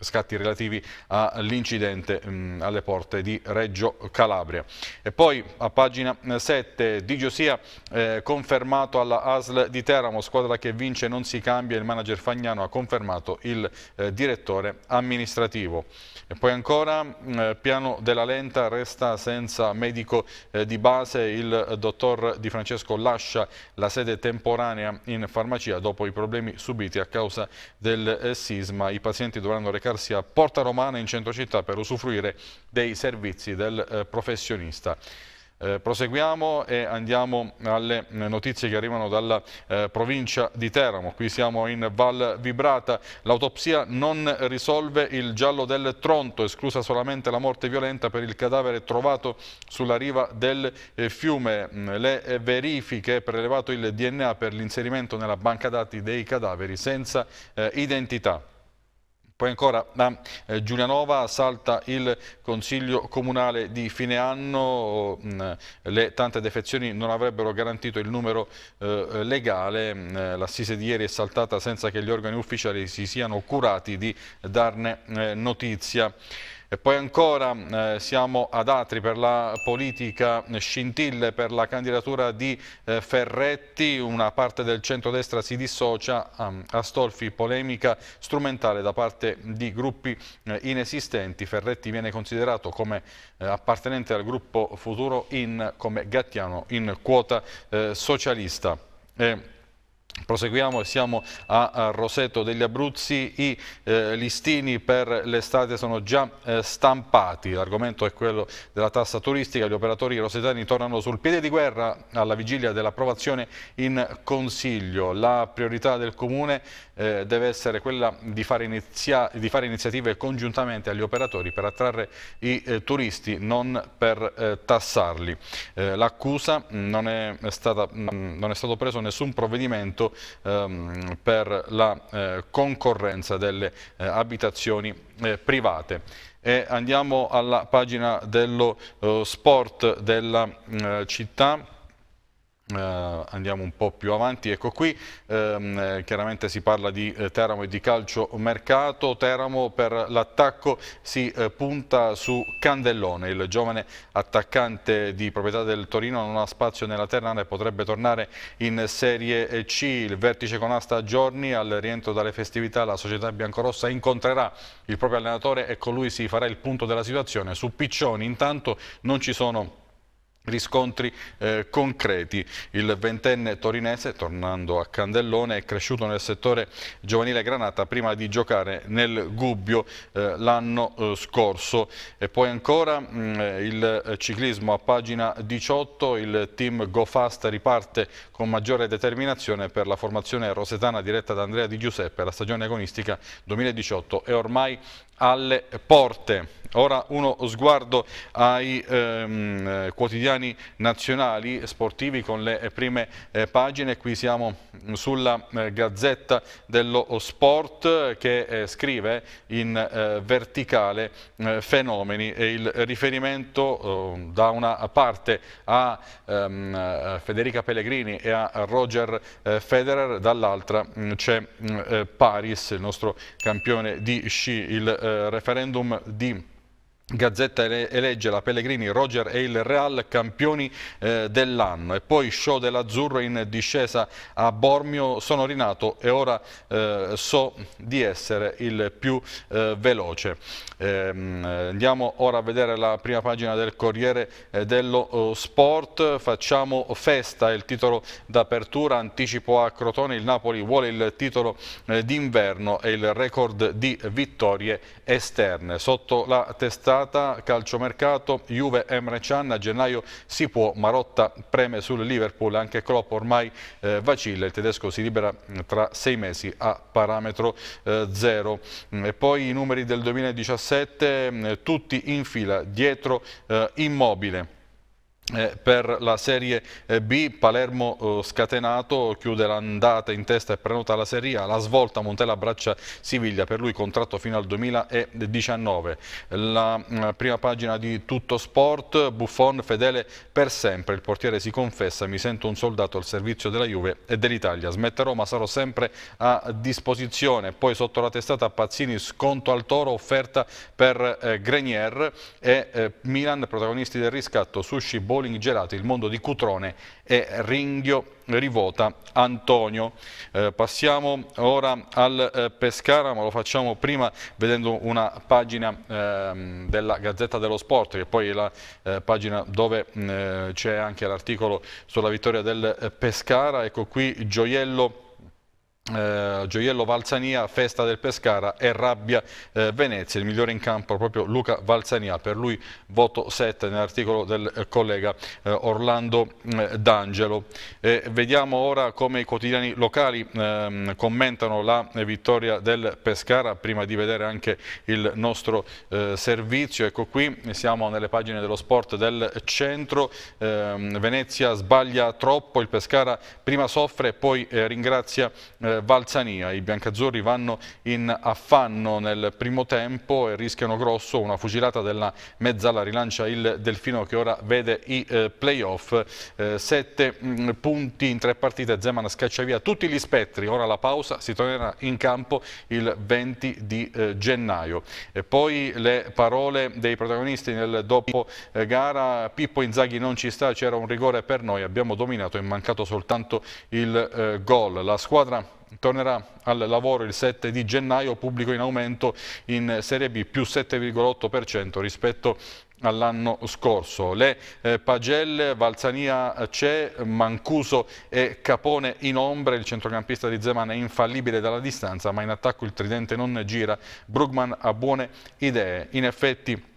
scatti relativi all'incidente um, alle porte di Reggio Calabria. E poi a pagina 7, Di Giosia confermato alla ASL di Teramo, squadra che vince non si cambia, il manager Fagnano ha confermato confermato il eh, direttore amministrativo. E poi ancora, eh, piano della Lenta resta senza medico eh, di base, il dottor Di Francesco lascia la sede temporanea in farmacia dopo i problemi subiti a causa del eh, sisma. I pazienti dovranno recarsi a Porta Romana in centro città per usufruire dei servizi del eh, professionista. Eh, proseguiamo e andiamo alle notizie che arrivano dalla eh, provincia di Teramo. Qui siamo in Val Vibrata. L'autopsia non risolve il giallo del Tronto, esclusa solamente la morte violenta per il cadavere trovato sulla riva del eh, fiume. Le verifiche prelevato il DNA per l'inserimento nella banca dati dei cadaveri senza eh, identità. Poi ancora a eh, Giulianova salta il Consiglio Comunale di fine anno, mm, le tante defezioni non avrebbero garantito il numero eh, legale, mm, l'assise di ieri è saltata senza che gli organi ufficiali si siano curati di darne eh, notizia. E poi ancora eh, siamo ad Atri per la politica scintille per la candidatura di eh, Ferretti, una parte del centrodestra si dissocia, um, Astolfi polemica strumentale da parte di gruppi eh, inesistenti, Ferretti viene considerato come eh, appartenente al gruppo Futuro in come Gattiano in quota eh, socialista. Proseguiamo e siamo a Roseto degli Abruzzi, i eh, listini per l'estate sono già eh, stampati, l'argomento è quello della tassa turistica, gli operatori rosetani tornano sul piede di guerra alla vigilia dell'approvazione in Consiglio, la priorità del Comune eh, deve essere quella di fare, di fare, iniziative congiuntamente agli operatori per attrarre i eh, turisti, non per eh, tassarli. Eh, l'accusa non, non è stato preso nessun provvedimento ehm, per la eh, concorrenza delle eh, abitazioni eh, private. E andiamo alla pagina dello eh, sport della eh, città. Uh, andiamo un po' più avanti, ecco qui um, eh, chiaramente si parla di eh, Teramo e di calcio mercato, Teramo per l'attacco si eh, punta su Candellone, il giovane attaccante di proprietà del Torino non ha spazio nella Ternana e potrebbe tornare in Serie C, il vertice con asta a giorni, al rientro dalle festività la società biancorossa incontrerà il proprio allenatore e con lui si farà il punto della situazione, su Piccioni intanto non ci sono riscontri eh, concreti. Il ventenne torinese, tornando a Candellone, è cresciuto nel settore giovanile Granata prima di giocare nel Gubbio eh, l'anno eh, scorso. E poi ancora mh, mm, il ciclismo a pagina 18, il team Go Fast riparte con maggiore determinazione per la formazione rosetana diretta da Andrea Di Giuseppe. La stagione agonistica 2018 è ormai alle porte. Ora uno sguardo ai ehm, quotidiani nazionali sportivi con le prime eh, pagine. Qui siamo sulla eh, Gazzetta dello Sport che eh, scrive in eh, verticale eh, fenomeni e il riferimento eh, da una parte a ehm, Federica Pellegrini e a Roger Federer, dall'altra mm, c'è mm, Paris, il nostro campione di sci, il referendum di Gazzetta elegge la Pellegrini, Roger e il Real campioni eh, dell'anno e poi show dell'Azzurro in discesa a Bormio, sono rinato e ora eh, so di essere il più eh, veloce. Ehm, andiamo ora a vedere la prima pagina del Corriere eh, dello oh, Sport, facciamo festa, il titolo d'apertura, anticipo a Crotone, il Napoli vuole il titolo eh, d'inverno e il record di vittorie esterne. Sotto la testata testata, calciomercato, Juve Emre Can, a gennaio si può, Marotta preme sul Liverpool, anche Klopp ormai eh, vacilla, il tedesco si libera mm, tra sei mesi a parametro eh, zero. E poi i numeri del 2017, mm, tutti in fila, dietro eh, Immobile. Eh, per la Serie eh, B Palermo eh, scatenato chiude l'andata in testa e prenota la Serie A. La svolta Montella abbraccia Siviglia per lui contratto fino al 2019 la mm, prima pagina di Tutto Sport Buffon fedele per sempre il portiere si confessa mi sento un soldato al servizio della Juve e dell'Italia. Smetterò ma sarò sempre a disposizione. Poi sotto la testata Pazzini sconto al Toro offerta per eh, Grenier e eh, Milan protagonisti del riscatto Sushi bowling gelato, il mondo di Cutrone e Ringhio Rivota Antonio. Eh, passiamo ora al eh, Pescara, ma lo facciamo prima vedendo una pagina eh, della Gazzetta dello Sport, che poi è la eh, pagina dove eh, c'è anche l'articolo sulla vittoria del eh, Pescara. Ecco qui Gioiello eh, Gioiello Valsania, Festa del Pescara e Rabbia eh, Venezia, il migliore in campo proprio Luca Valsania, per lui voto 7 nell'articolo del eh, collega eh, Orlando eh, D'Angelo. vediamo ora come i quotidiani locali ehm, commentano la vittoria del Pescara, prima di vedere anche il nostro eh, servizio, ecco qui siamo nelle pagine dello sport del centro, ehm, Venezia sbaglia troppo, il Pescara prima soffre e poi ringrazia Valsania. I biancazzurri vanno in affanno nel primo tempo e rischiano grosso una fucilata della mezzala rilancia il Delfino che ora vede i eh, playoff. Eh, sette mh, mm, punti in tre partite, Zeman scaccia via tutti gli spettri, ora la pausa, si tornerà in campo il 20 di eh, gennaio. E poi le parole dei protagonisti nel dopo eh, gara, Pippo Inzaghi non ci sta, c'era un rigore per noi, abbiamo dominato e mancato soltanto il eh, gol. La squadra tornerà al lavoro il 7 di gennaio, pubblico in aumento in Serie B più 7,8% rispetto all'anno scorso. Le eh, Pagelle, Valsania c'è, Mancuso e Capone in ombra, il centrocampista di Zeman è infallibile dalla distanza ma in attacco il tridente non gira, Brugman ha buone idee. In effetti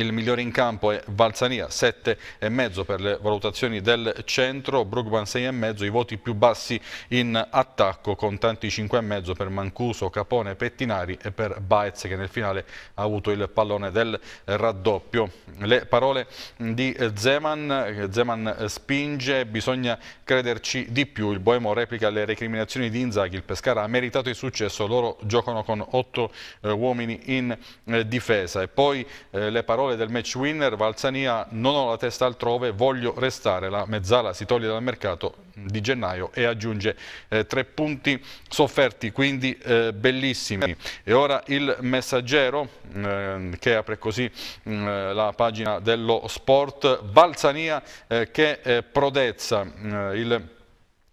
il migliore in campo è Valsania, 7,5 per le valutazioni del centro, Brugman 6,5, i voti più bassi in attacco con tanti 5,5 per Mancuso, Capone, Pettinari e per Baez che nel finale ha avuto il pallone del raddoppio. Le parole di Zeman, Zeman spinge, bisogna crederci di più, il Boemo replica le recriminazioni di Inzaghi, il Pescara ha meritato il successo, loro giocano con 8 eh, uomini in eh, difesa. E poi eh, le parole parole del match winner, Valsania non ho la testa altrove, voglio restare, la mezzala si toglie dal mercato di gennaio e aggiunge eh, tre punti sofferti, quindi eh, bellissimi. E ora il messaggero eh, che apre così mm, la pagina dello sport, Valsania eh, che eh, prodezza mm, il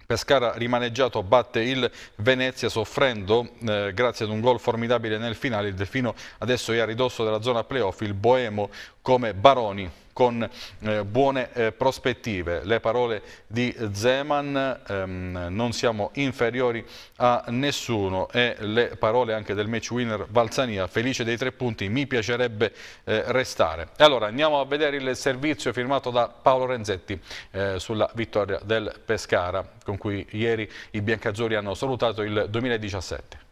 Pescara rimaneggiato batte il Venezia soffrendo eh, grazie ad un gol formidabile nel finale. Il Delfino adesso è a ridosso della zona playoff, il Boemo come Baroni con eh, buone eh, prospettive. Le parole di Zeman, ehm, non siamo inferiori a nessuno e le parole anche del match winner Valsania, felice dei tre punti, mi piacerebbe eh, restare. E allora andiamo a vedere il servizio firmato da Paolo Renzetti eh, sulla vittoria del Pescara, con cui ieri i biancazzurri hanno salutato il 2017.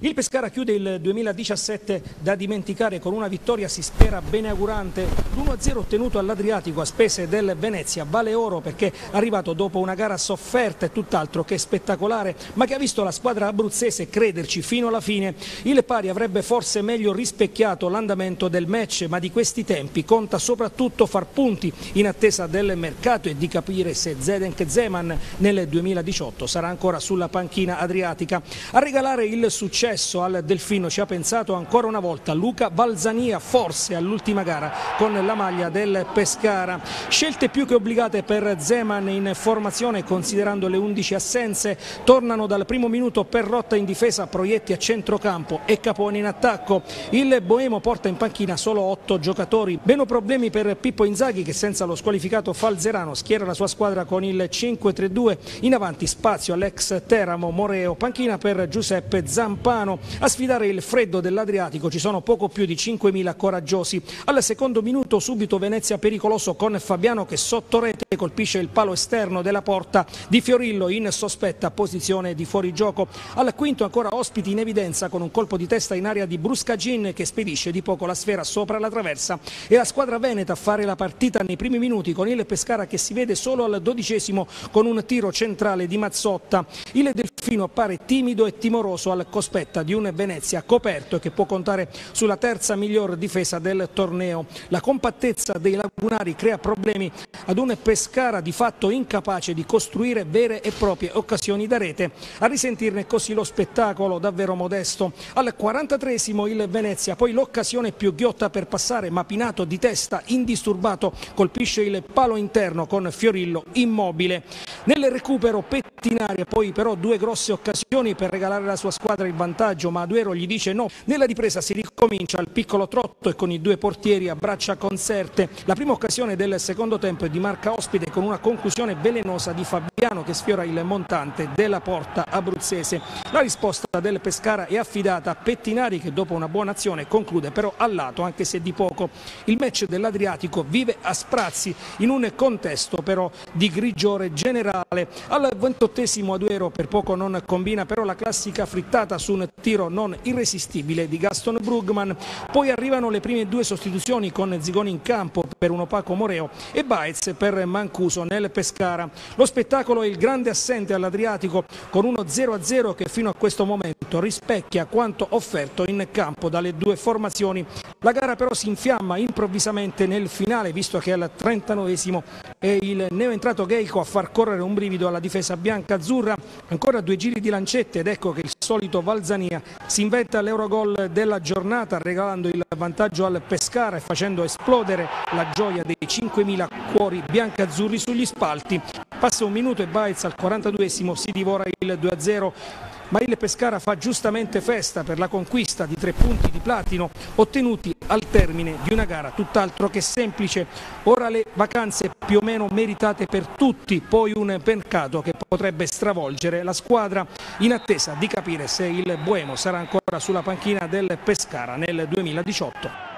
Il Pescara chiude il 2017 da dimenticare con una vittoria si spera beneaugurante. L'1-0 ottenuto all'Adriatico a spese del Venezia vale oro perché arrivato dopo una gara sofferta e tutt'altro che spettacolare ma che ha visto la squadra abruzzese crederci fino alla fine. Il pari avrebbe forse meglio rispecchiato l'andamento del match ma di questi tempi conta soprattutto far punti in attesa del mercato e di capire se Zedenk Zeman nel 2018 sarà ancora sulla panchina adriatica. A regalare il successo successo al Delfino ci ha pensato ancora una volta Luca Balzania, forse all'ultima gara con la maglia del Pescara. Scelte più che obbligate per Zeman in formazione considerando le 11 assenze, tornano dal primo minuto per rotta in difesa, Proietti a centrocampo e Capone in attacco. Il Boemo porta in panchina solo 8 giocatori. Meno problemi per Pippo Inzaghi che senza lo squalificato Falzerano schiera la sua squadra con il 5-3-2. In avanti spazio all'ex Teramo Moreo, panchina per Giuseppe Zampano Milano. A sfidare il freddo dell'Adriatico ci sono poco più di 5.000 coraggiosi. Al secondo minuto subito Venezia pericoloso con Fabiano che sotto rete colpisce il palo esterno della porta di Fiorillo in sospetta posizione di fuorigioco. Al quinto ancora ospiti in evidenza con un colpo di testa in area di Bruscagin che spedisce di poco la sfera sopra la traversa. E la squadra veneta a fare la partita nei primi minuti con il Pescara che si vede solo al dodicesimo con un tiro centrale di Mazzotta. Il Delfino appare timido e timoroso al cospetto diretta di un Venezia coperto e che può contare sulla terza miglior difesa del torneo. La compattezza dei lagunari crea problemi ad un Pescara di fatto incapace di costruire vere e proprie occasioni da rete. A risentirne così lo spettacolo davvero modesto. Al 43esimo il Venezia, poi l'occasione più ghiotta per passare, ma Pinato di testa indisturbato colpisce il palo interno con Fiorillo immobile. Nel recupero Pettinari poi però due grosse occasioni per regalare alla sua squadra il vantaggio vantaggio ma Aduero gli dice no. Nella ripresa si ricomincia al piccolo trotto e con i due portieri a braccia concerte. La prima occasione del secondo tempo è di marca ospite con una conclusione velenosa di Fabiano che sfiora il montante della porta abruzzese. La risposta del Pescara è affidata a Pettinari che dopo una buona azione conclude però al lato anche se di poco. Il match dell'Adriatico vive a sprazzi in un contesto però di grigiore generale. Al ventottesimo Aduero per poco non combina però la classica frittata su un tiro non irresistibile di Gaston Brugman. Poi arrivano le prime due sostituzioni con Zigoni in campo per un opaco Moreo e Baez per Mancuso nel Pescara. Lo spettacolo è il grande assente all'Adriatico con uno 0-0 che fino a questo momento rispecchia quanto offerto in campo dalle due formazioni. La gara però si infiamma improvvisamente nel finale visto che al 39esimo è il neoentrato Geico a far correre un brivido alla difesa bianca-azzurra. Ancora due giri di lancette ed ecco che il solito Valzania si inventa l'Eurogol della giornata regalando il vantaggio al Pescara e facendo esplodere la gioia dei 5.000 cuori biancazzurri sugli spalti. Passa un minuto e Baez al 42esimo si divora il 2-0 ma il Pescara fa giustamente festa per la conquista di tre punti di platino ottenuti al termine di una gara tutt'altro che semplice. Ora le vacanze più o meno meritate per tutti, poi un mercato che potrebbe stravolgere la squadra in attesa di capire se il Buemo sarà ancora sulla panchina del Pescara nel 2018.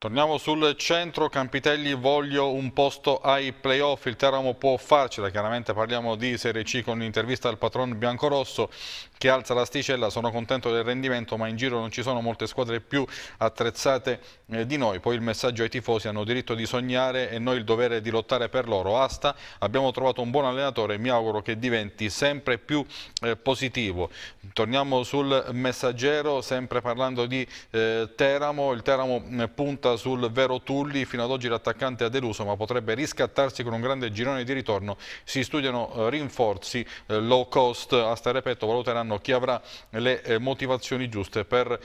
Torniamo sul centro, Campitelli voglio un posto ai playoff, il Teramo può farcela, chiaramente parliamo di Serie C con un'intervista al patron biancorosso che alza l'asticella, sono contento del rendimento ma in giro non ci sono molte squadre più attrezzate eh, di noi, poi il messaggio ai tifosi hanno diritto di sognare e noi il dovere di lottare per loro, asta, abbiamo trovato un buon allenatore e mi auguro che diventi sempre più eh, positivo. Torniamo sul messaggero, sempre parlando di eh, Teramo, il Teramo eh, punta sul vero Tulli, fino ad oggi l'attaccante ha deluso ma potrebbe riscattarsi con un grande girone di ritorno, si studiano eh, rinforzi eh, low cost, a stare petto valuteranno chi avrà le eh, motivazioni giuste per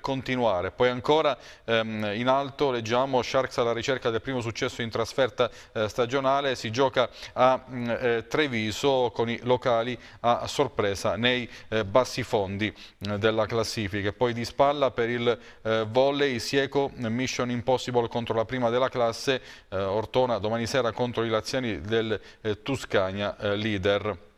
continuare. Poi ancora ehm, in alto leggiamo Sharks alla ricerca del primo successo in trasferta stagionale, si gioca a mm, Treviso con i locali a sorpresa nei bassi fondi della classifica. Poi di spalla per il volley Sieco Mission Impossible contro la prima della classe, eh, Ortona domani sera contro i Laziani del eh, Tuscania eh, leader.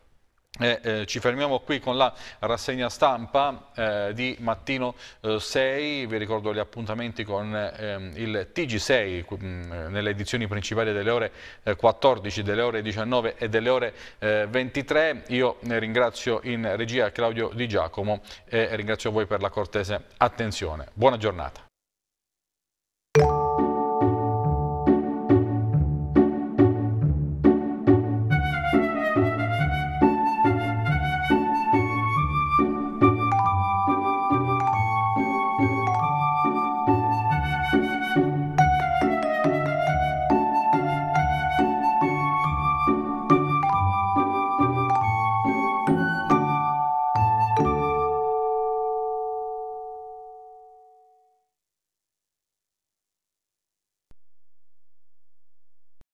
E, eh, ci fermiamo qui con la rassegna stampa eh, di mattino eh, 6, vi ricordo gli appuntamenti con ehm, il TG6 mm, nelle edizioni principali delle ore 14, eh, delle ore 19 e delle ore 23. Eh, Io ringrazio in regia Claudio Di Giacomo e ringrazio voi per la cortese attenzione. Buona giornata.